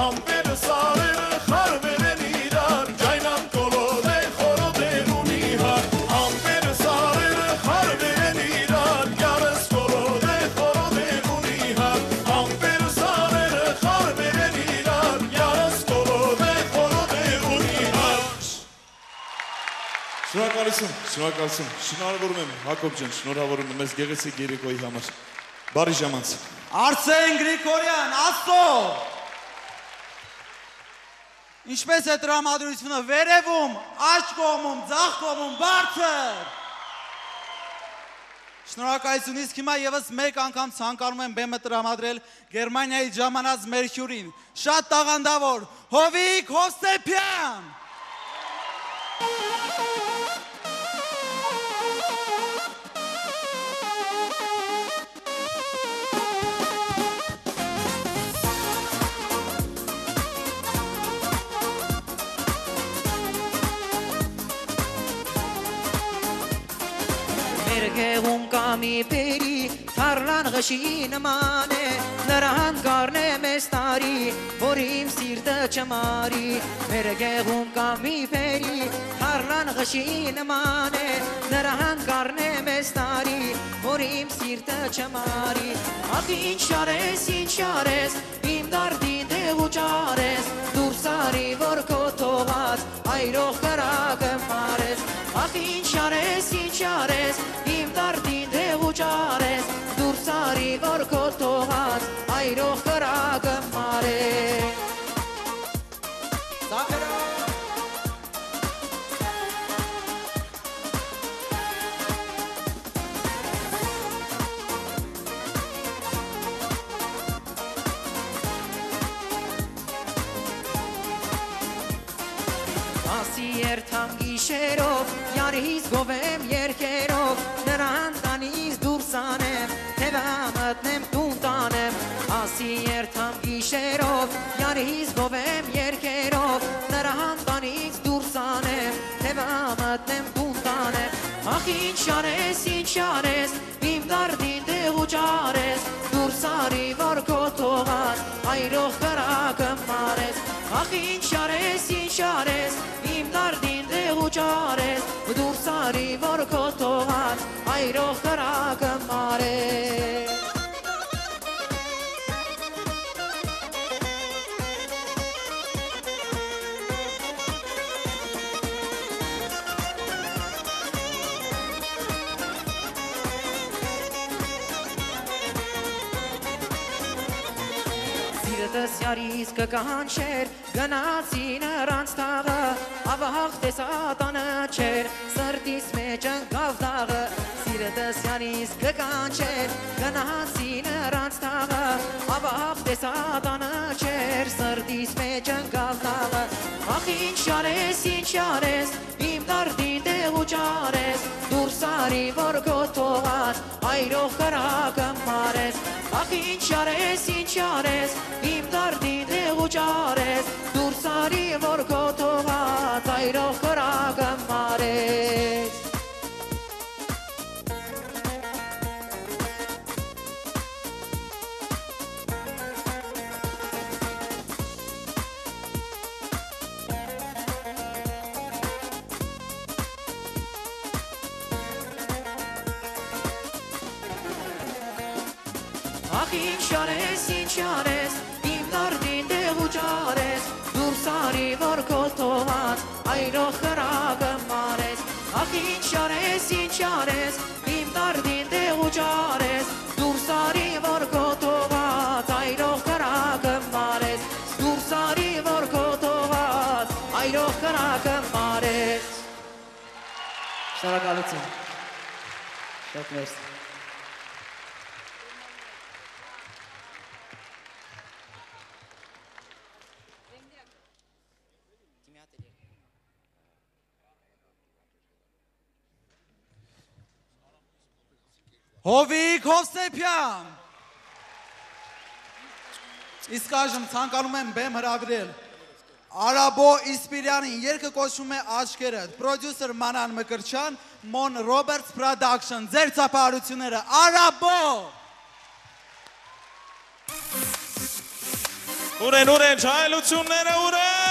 Հար։ Ամպերը սարերը խարվեր են իրար, ջայնան կոլոդ է, խորոդ է ունի հար։ Ամպերը սարերը խարվեր են իրար, յարս կոլոդ է, խորոդ է ունի հար։ Ամպերը սարերը խարվեր են իրար, յարս կոլոդ է, խորոդ է ունի հար։ Շնորհակալություն, շնորհակալություն։ Շնորհավորում եմ Հակոբ ջան, շնորհավորում եմ մեզ գեղեցիկ երեկոյի համար։ Բարի ժամանց։ Արսեն Գրիգորյան, Աստո։ Ինչպես է տրամադրությունը վերևում, աջ կողմում, ձախ կողմում, բարձր։ Շնորհակալություն, իսկ հիմա եւս մեկ անգամ ցանկանում եմ բեմը տրամադրել Գերմանիայի ժամանած մեր հյուրին։ Շատ տաղանդավոր Հովիկ Հովսեփյան։ Մեր գեղում կա մի պերի, թարլան ղշի նման է, նրան կարն է մեզ տարի, որ իմ սիրտը չմարի։ Մեր գեղում կա մի պերի, թարլան ղշի նման է, նրան կարն է մեզ տարի, որ իմ սիրտը չմարի։ Ախ ինչ արես, ինչ արես, իմ դարդին դեղու ճարես, դուրս արի, որ քո թողած, այրող կրակը մարես։ Ախ ինչ արես, ինչ արես, իմ դարդին դեղու ճարես, դուրս արի, որ քո թողած, այրող կրակը մարես։ Սովեմ երկերով նրան տանից դուրս անեմ Թևա մտնեմ տուն տանեմ Ասի երթամ գիշերով Յարիս գովեմ երկերով նրան տանից դուրս անեմ Թևա մտնեմ տուն տանեմ Ախ ինչ արես, ինչ արես Իմ դարդին տեղ ու ճարես Դուրս արի որ կոտողան Այրող կրակը մարես Ախ ինչ արես, ինչ արես Իմ դարդին տեղ ու ճարես արի որ քո թողած Այրող կրակը մարես Յարիս կկանչեր գնացի նրանց տաղը ավահ տեսատանը չեր սրտիս մեջ ընկավ դաղը Յարիս կկանչեր գնացի նրանց տաղը ավահ տեսատանը չեր սրտիս մեջ ընկավ դաղը Ախ ինչ արես ինչ արես իմ դարդին դեղ ու ճարես դուրս արի որ գոթողած այրող կրակը մարես Ախ ինչ արես ինչ արես իմ դարդին դեղ ու ճարես դուրս արի որ գոթողած այրող կրակը մարես Ախ ինչ արես, ինչ արես, իմ դարդին դեղ ու ճարես, դուրս արի որ քո թողած, այրող կրակը մարես, ախ ինչ արես, ինչ արես, իմ դարդին դեղ ու ճարես, դուրս արի որ քո թողած, այրող կրակը մարես, դուրս արի որ քո թողած, այրող կրակը մարես։ Շնորհակալություն։ Շատ մերսի։ Հովիկ Հովսեփյան Իսկ այժմ ցանկանում եմ բեմ հրավիրել Արաբո Իսպիրյանին երկը կոչվում է աչքերը Պրոդյուսեր Մանան Մկրչյան Մոն Ռոբերտս Production ձեր ծափարությունները Արաբո! Ուրեն, ուրեն, չայլությունները ուրեն,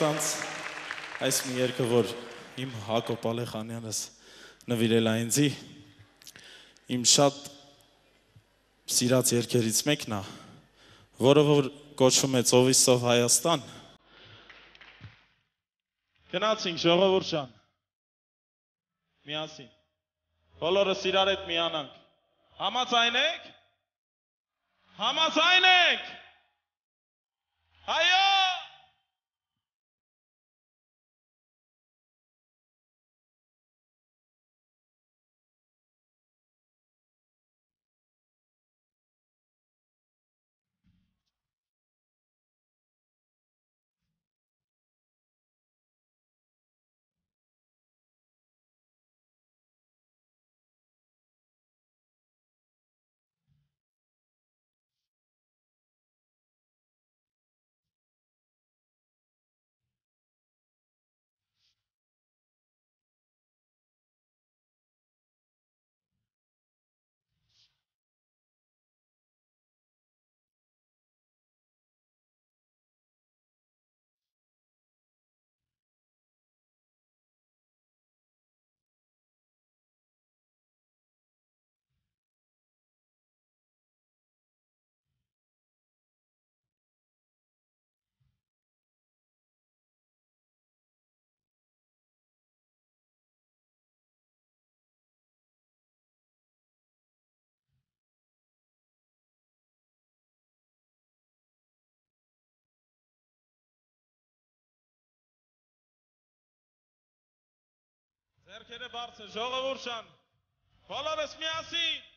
սրտանց այս մի երգը, որ իմ Հակոբ Ալեխանյանս նվիրել է ինձի, իմ շատ սիրած երգերից մեկն է, որը որ կոչվում է Ծովիսով Հայաստան։ Գնացինք ժողովուրդ ջան։ Միասին։ Բոլորս իրար հետ միանանք։ Համաձայն եք։ Համաձայն եք։ Այո։ Ձերքերը բարձր, ժողովուրդ ջան։ Բոլորս միասին։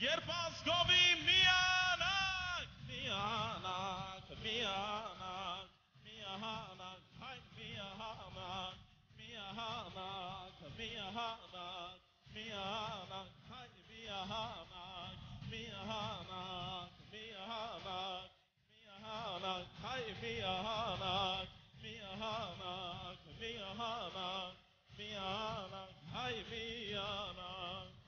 Երբ ազգովի միանանք, միանանք, միանանք, միանանք, հայ միանանք, միանանք, միանանք, միանանք, հայ միանանք, միանանք, միանանք, միանանք, հայ միանանք, միանանք, միանանք, միանանք, հայ միանանք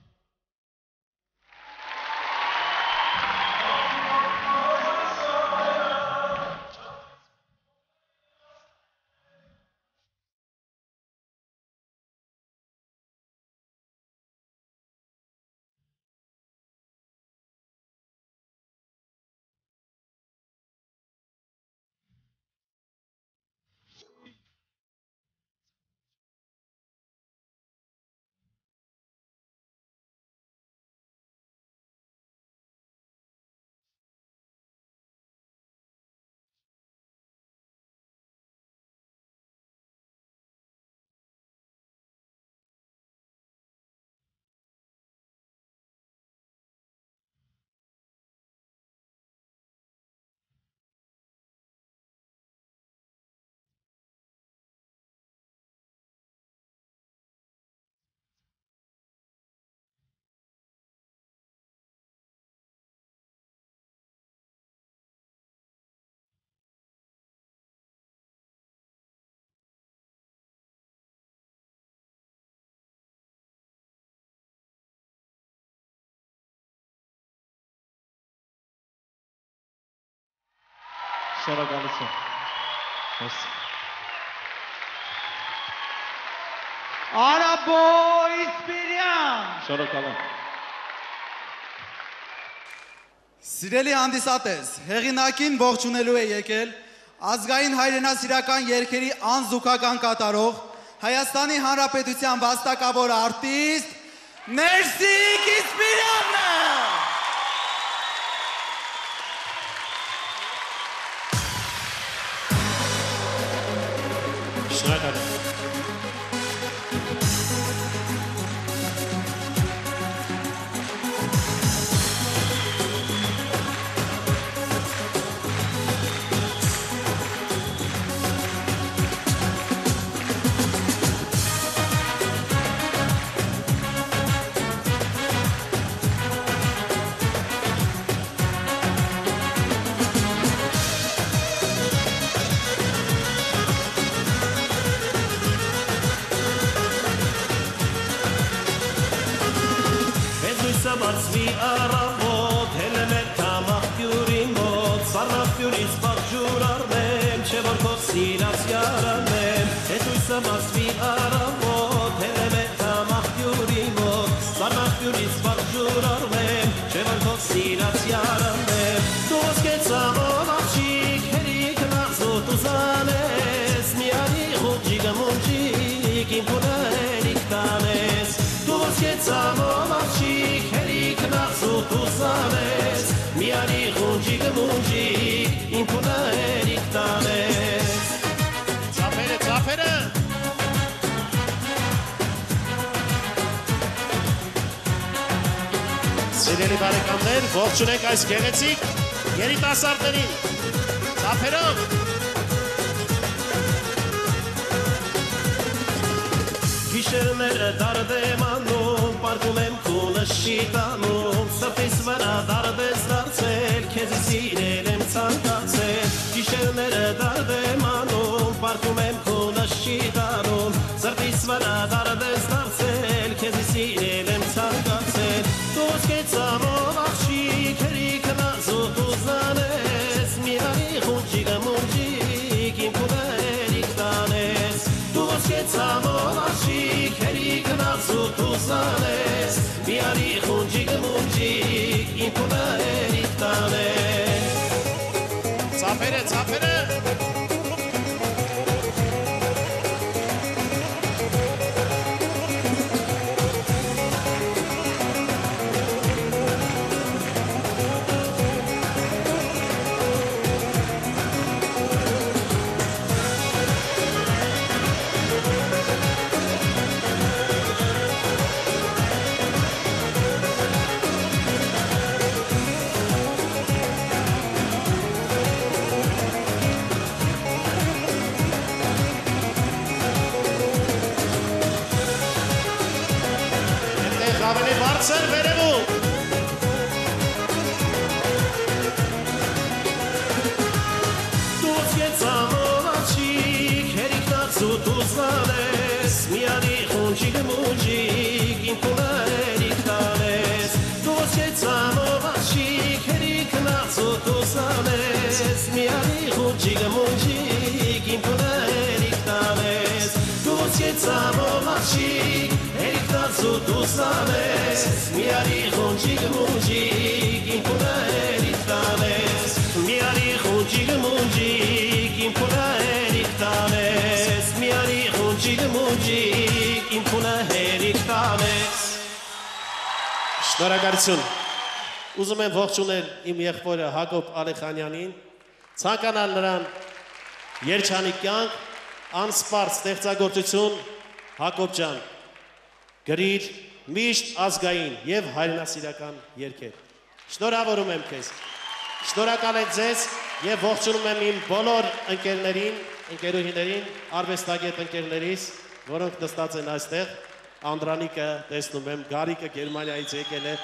Շնորհակալություն։ Մերսի։ Արաբո Իսպիրյան։ Շնորհակալ եմ։ Սիրելի հանդիսատես, հեղինակին ողջունելու է եկել ազգային հայրենասիրական երգերի անզուգական կատարող Հայաստանի Հանրապետության վաստակավոր արտիստ Ներսիկ Իսպիրյանն է։ biz bak durar Սիրելի բարեկամներ, ողջունենք այս գեղեցիկ երիտասարդներին։ Ծափերով։ Գիշերները դարդեմանում, պարկում եմ քունը շիտանում, սրտիս վրա դարդես դարձել, քեզ սիրել եմ ցանկացել։ Գիշերները դարդեմանում, պարկում եմ քունը շիտանում, սրտիս վրա դարդես նազոտ ուզանես, միանի խունջիկը մունջիկ, դու ոսկեցամով աղջիկ, հերիք նազոտ ուզանես, միանի խունջիկ մունջիկ, իմ կուներիք տանես, միանի խունջիկ մունջիկ, իմ կուներիք տանես, միանի խունջիկ մունջիկ, իմ կուներիք տանես։ Շնորհակալություն։ Ուզում եմ ողջունել իմ եղբորը Հակոբ Ալեխանյանին, ցանկանալ նրան երջանիկ կյանք, անսպարտ ստեղծագործություն Հակոբ ջան։ Գրիր միշտ ազգային եւ հայրենասիրական երգեր։ Շնորհավորում եմ քեզ։ Շնորհակալ եմ ձեզ եւ ողջունում եմ իմ բոլոր ընկերներին, ընկերուհիներին, արվեստագետ ընկերներիս, որոնք նստած են այստեղ։ Անդրանիկը տեսնում եմ, Գարիկը Գերմանիայից եկել է։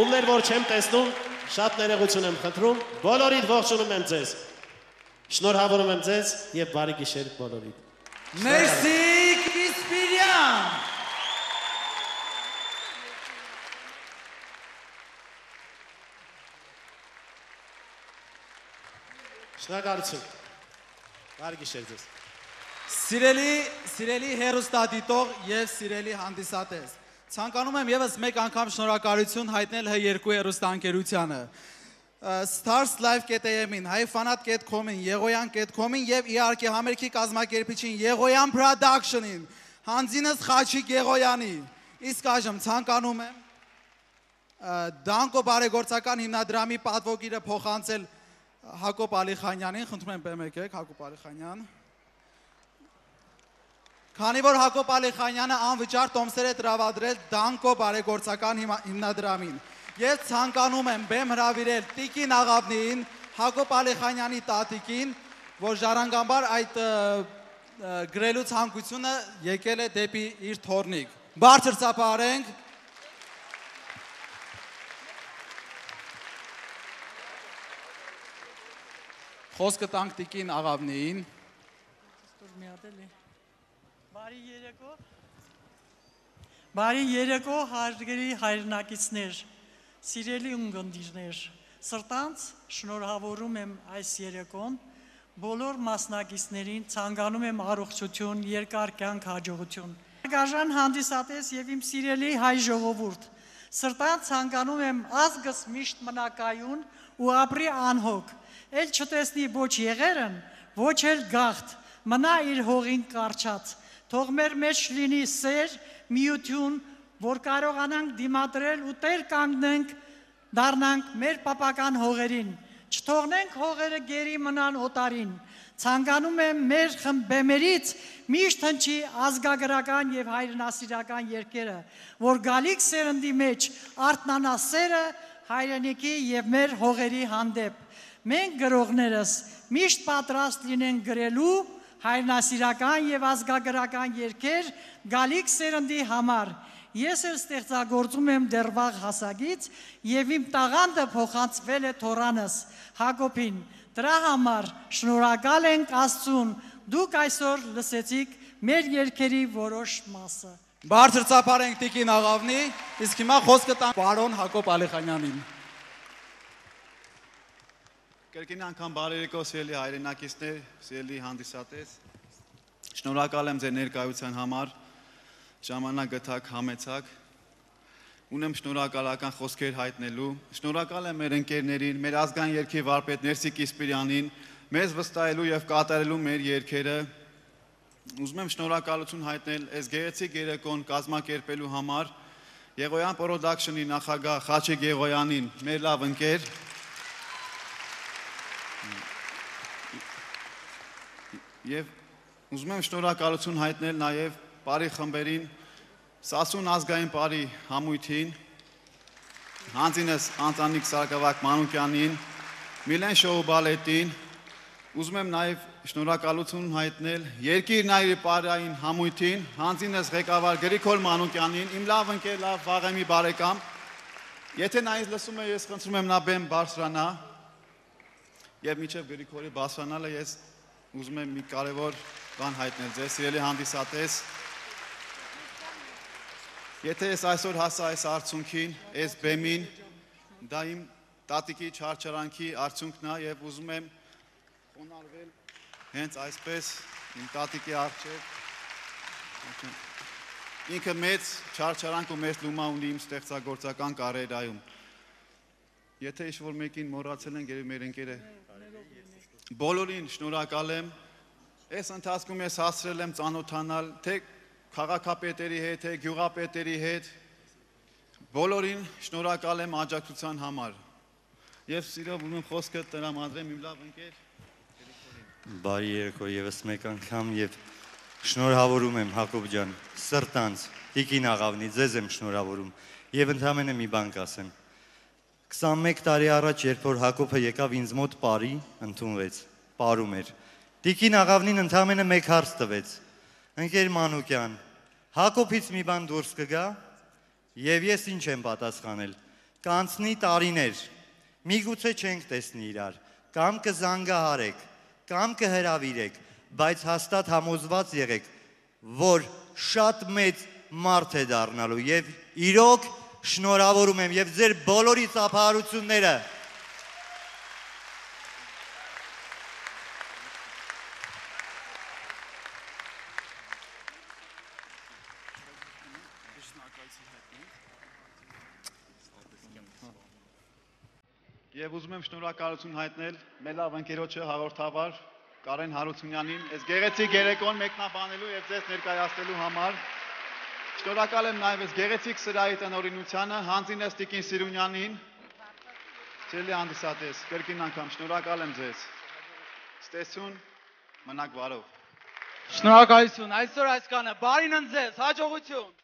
Ումներ որ չեմ տեսնում, շատ ներողություն եմ խնդրում, բոլորիդ ողջունում եմ ձեզ։ Շնորհավորում եմ ձեզ եւ բարի գիշեր բոլորիդ։ Ներսիկ Իսպիրյան։ Շնորհակալություն։ Բարի գիշեր ձեզ։ Սիրելի, սիրելի հերոստատիտող եւ սիրելի հանդիսատես։ Ցանկանում եմ եւս մեկ անգամ շնորհակալություն հայտնել H2 հերոստանգերությանը։ Stars Live.am-ին, hifanat.com-ին, Yegoyan.com-ին եւ իհարկե համերգի կազմակերպիչին Yegoyan Production-ին, Հանձինս Խաչիկ Yegoyan-ի։ Իսկ այժմ ցանկանում եմ Դանկո բարեգործական հիմնադրամի պատվոգիրը փոխանցել Հակոբ Ալիխանյանին, խնդրում եմ բեմ եկեք, Հակոբ Ալիխանյան։ Քանի որ Հակոբ Ալիխանյանը անվճար տոմսեր է տրավադրել Դանկո բարեգործական հիմնադրամին, ես ցանկանում եմ բեմ հրավիրել Տիկին Աղավնին, Հակոբ Ալիխանյանի տատիկին, որ ժառանգամբար այդ գրելու ցանկությունը եկել է դեպի իր թորնիկ։ Բարձր ծափարենք Խոսքը տանք Տիկին Աղավնիին։ Բարի երեկո։ Բարի երեկո հարգելի հայրենակիցներ, սիրելի ունգնդիրներ։ Սրտանց շնորհավորում եմ այս երեկոն բոլոր մասնակիցներին ցանկանում եմ առողջություն, երկար կյանք, հաջողություն։ Գաժան հանդիսատես եւ իմ սիրելի հայ ժողովուրդ։ Սրտանց ցանկանում եմ ազգս միշտ մնակայուն ու ապրի անհոգ։ Էլ չտեսնի ոչ եղերն, ոչ էլ գախտ, մնա իր հողին կարճած։ Թող մեր մեջ լինի սեր, միություն, որ կարողանանք դիմադրել ու տեր կանգնենք, դառնանք մեր պապական հողերին։ Չթողնենք հողերը գերի մնան օտարին։ Ցանկանում եմ մեր խմբեմերից միշտ հնչի ազգագրական եւ հայրենասիրական երկերը, որ գալիք սերնդի մեջ արտնանա սերը հայրենիքի եւ մեր հողերի հանդեպ։ Մենք գրողներս միշտ պատրաստ լինենք գրելու հայրենասիրական եւ ազգագրական երկեր գալիք սերնդի համար։ Ես էլ ստեղծագործում եմ դեռ վաղ հասակից եւ իմ տաղանդը փոխանցվել է Թորանս Հակոբին։ Դրա համար շնորհակալ ենք Աստծուն։ Դուք այսօր լսեցիք մեր երկերի որոշ մասը։ Բարձր ծափարենք Տիկին Աղավնի, իսկ հիմա խոսքը տանք պարոն Հակոբ Ալիխանյանին։ Կրկին անգամ բարերեկո սիրելի հայրենակիցներ, սիրելի հանդիսատես։ Շնորհակալ եմ ձեր ներկայության համար։ Ժամանակ գտակ համեցակ։ Ունեմ շնորհակալական խոսքեր հայտնելու։ Շնորհակալ եմ մեր ընկերներին, մեր ազգային երկի վարպետ Ներսիկ Իսպիրյանին, մեզ վստահելու եւ կատարելու մեր երկերը։ Ուզում եմ շնորհակալություն հայտնել այս գեղեցիկ երեկոն կազմակերպելու համար Եղոյան Production-ի նախագահ Խաչիկ Եղոյանին, մեր լավ ընկեր, Եվ ուզում եմ շնորհակալություն հայտնել նաև Պարի խմբերին, Սասուն ազգային Պարի համույթին, Հանձինես Անտանիկ Սարգսակ Մանուկյանին, Միլեն շոու բալետին, ուզում եմ նաև շնորհակալություն հայտնել Երկիր նայրի Պարային համույթին, Հանձինես ղեկավար Գրիգոր Մանուկյանին, իմ լավ ընկեր, լավ վաղեմի բարեկամ։ Եթե նա ինձ լսում է, ես խնդրում եմ նա բեմ բարձրանա։ Եվ միջև Գրիգորի բարձրանալը ես ուզում եմ մի կարևոր բան հայտնել ձեզ, սիրելի հանդիսատես։ Եթե ես այսօր հասա այս արդյունքին, այս բեմին, դա իմ տատիկի չարչարանքի արդյունքն է եւ ուզում եմ խոնարհվել հենց այսպես իմ տատիկի առջև։ Ինքը մեծ չարչարանք ու մեծ լումա ունի իմ ստեղծագործական կարիերայում։ Եթե ինչ-որ մեկին մոռացել են, գերի մեր ընկերը բոլորին շնորհակալ եմ։ Այս ընթացքում ես հասրել եմ ծանոթանալ թե քաղաքապետերի հետ, թե գյուղապետերի հետ։ Բոլորին շնորհակալ եմ աջակցության համար։ Եվ սիրով ունում խոսքը տրամադրեմ իմ լավ ընկեր Բարի երեկո եւս մեկ անգամ եւ շնորհավորում եմ Հակոբ ջան, սրտանց, Տիկին աղավնի, ձեզ եմ շնորհավորում եւ ընդհանրապես մի բան կասեմ։ 21 տարի առաջ, երբ որ Հակոբը եկավ ինձ մոտ Պարի, ընդունվեց, Պարում էր։ Տիկին աղավնին ընդհանրապես մեկ հարց տվեց։ Ընկեր Մանուկյան, Հակոբից մի բան դուրս կգա, եւ ես ինչ եմ պատասխանել։ Կանցնի տարիներ, միգուցե չենք տեսնի իրար, կամ կզանգահարեք, կամ կհրավիրեք, բայց հաստատ համոզված եղեք, որ շատ մեծ մարդ է դառնալու եւ իրոք շնորհավորում եմ եւ ձեր բոլորի ծափահարությունները Եվ ուզում եմ շնորհակալություն հայտնել մեր լավ ընկերոջը հաղորդավար Կարեն Հարությունյանին, այս գեղեցիկ երեկոն մեկնաբանելու եւ ձեզ ներկայացնելու համար։ Շնորհակալ եմ նաեւ այս գեղեցիկ սրահի տնօրինությանը Հանձինես Տիկին Սիրունյանին։ Ցելի հանդիսատես, կրկին անգամ շնորհակալ եմ ձեզ։ Ստեսուն, մնաք բարով։ Շնորհակալություն։ Այսօր այսքանը։ Բարին ընձեզ, հաջողություն։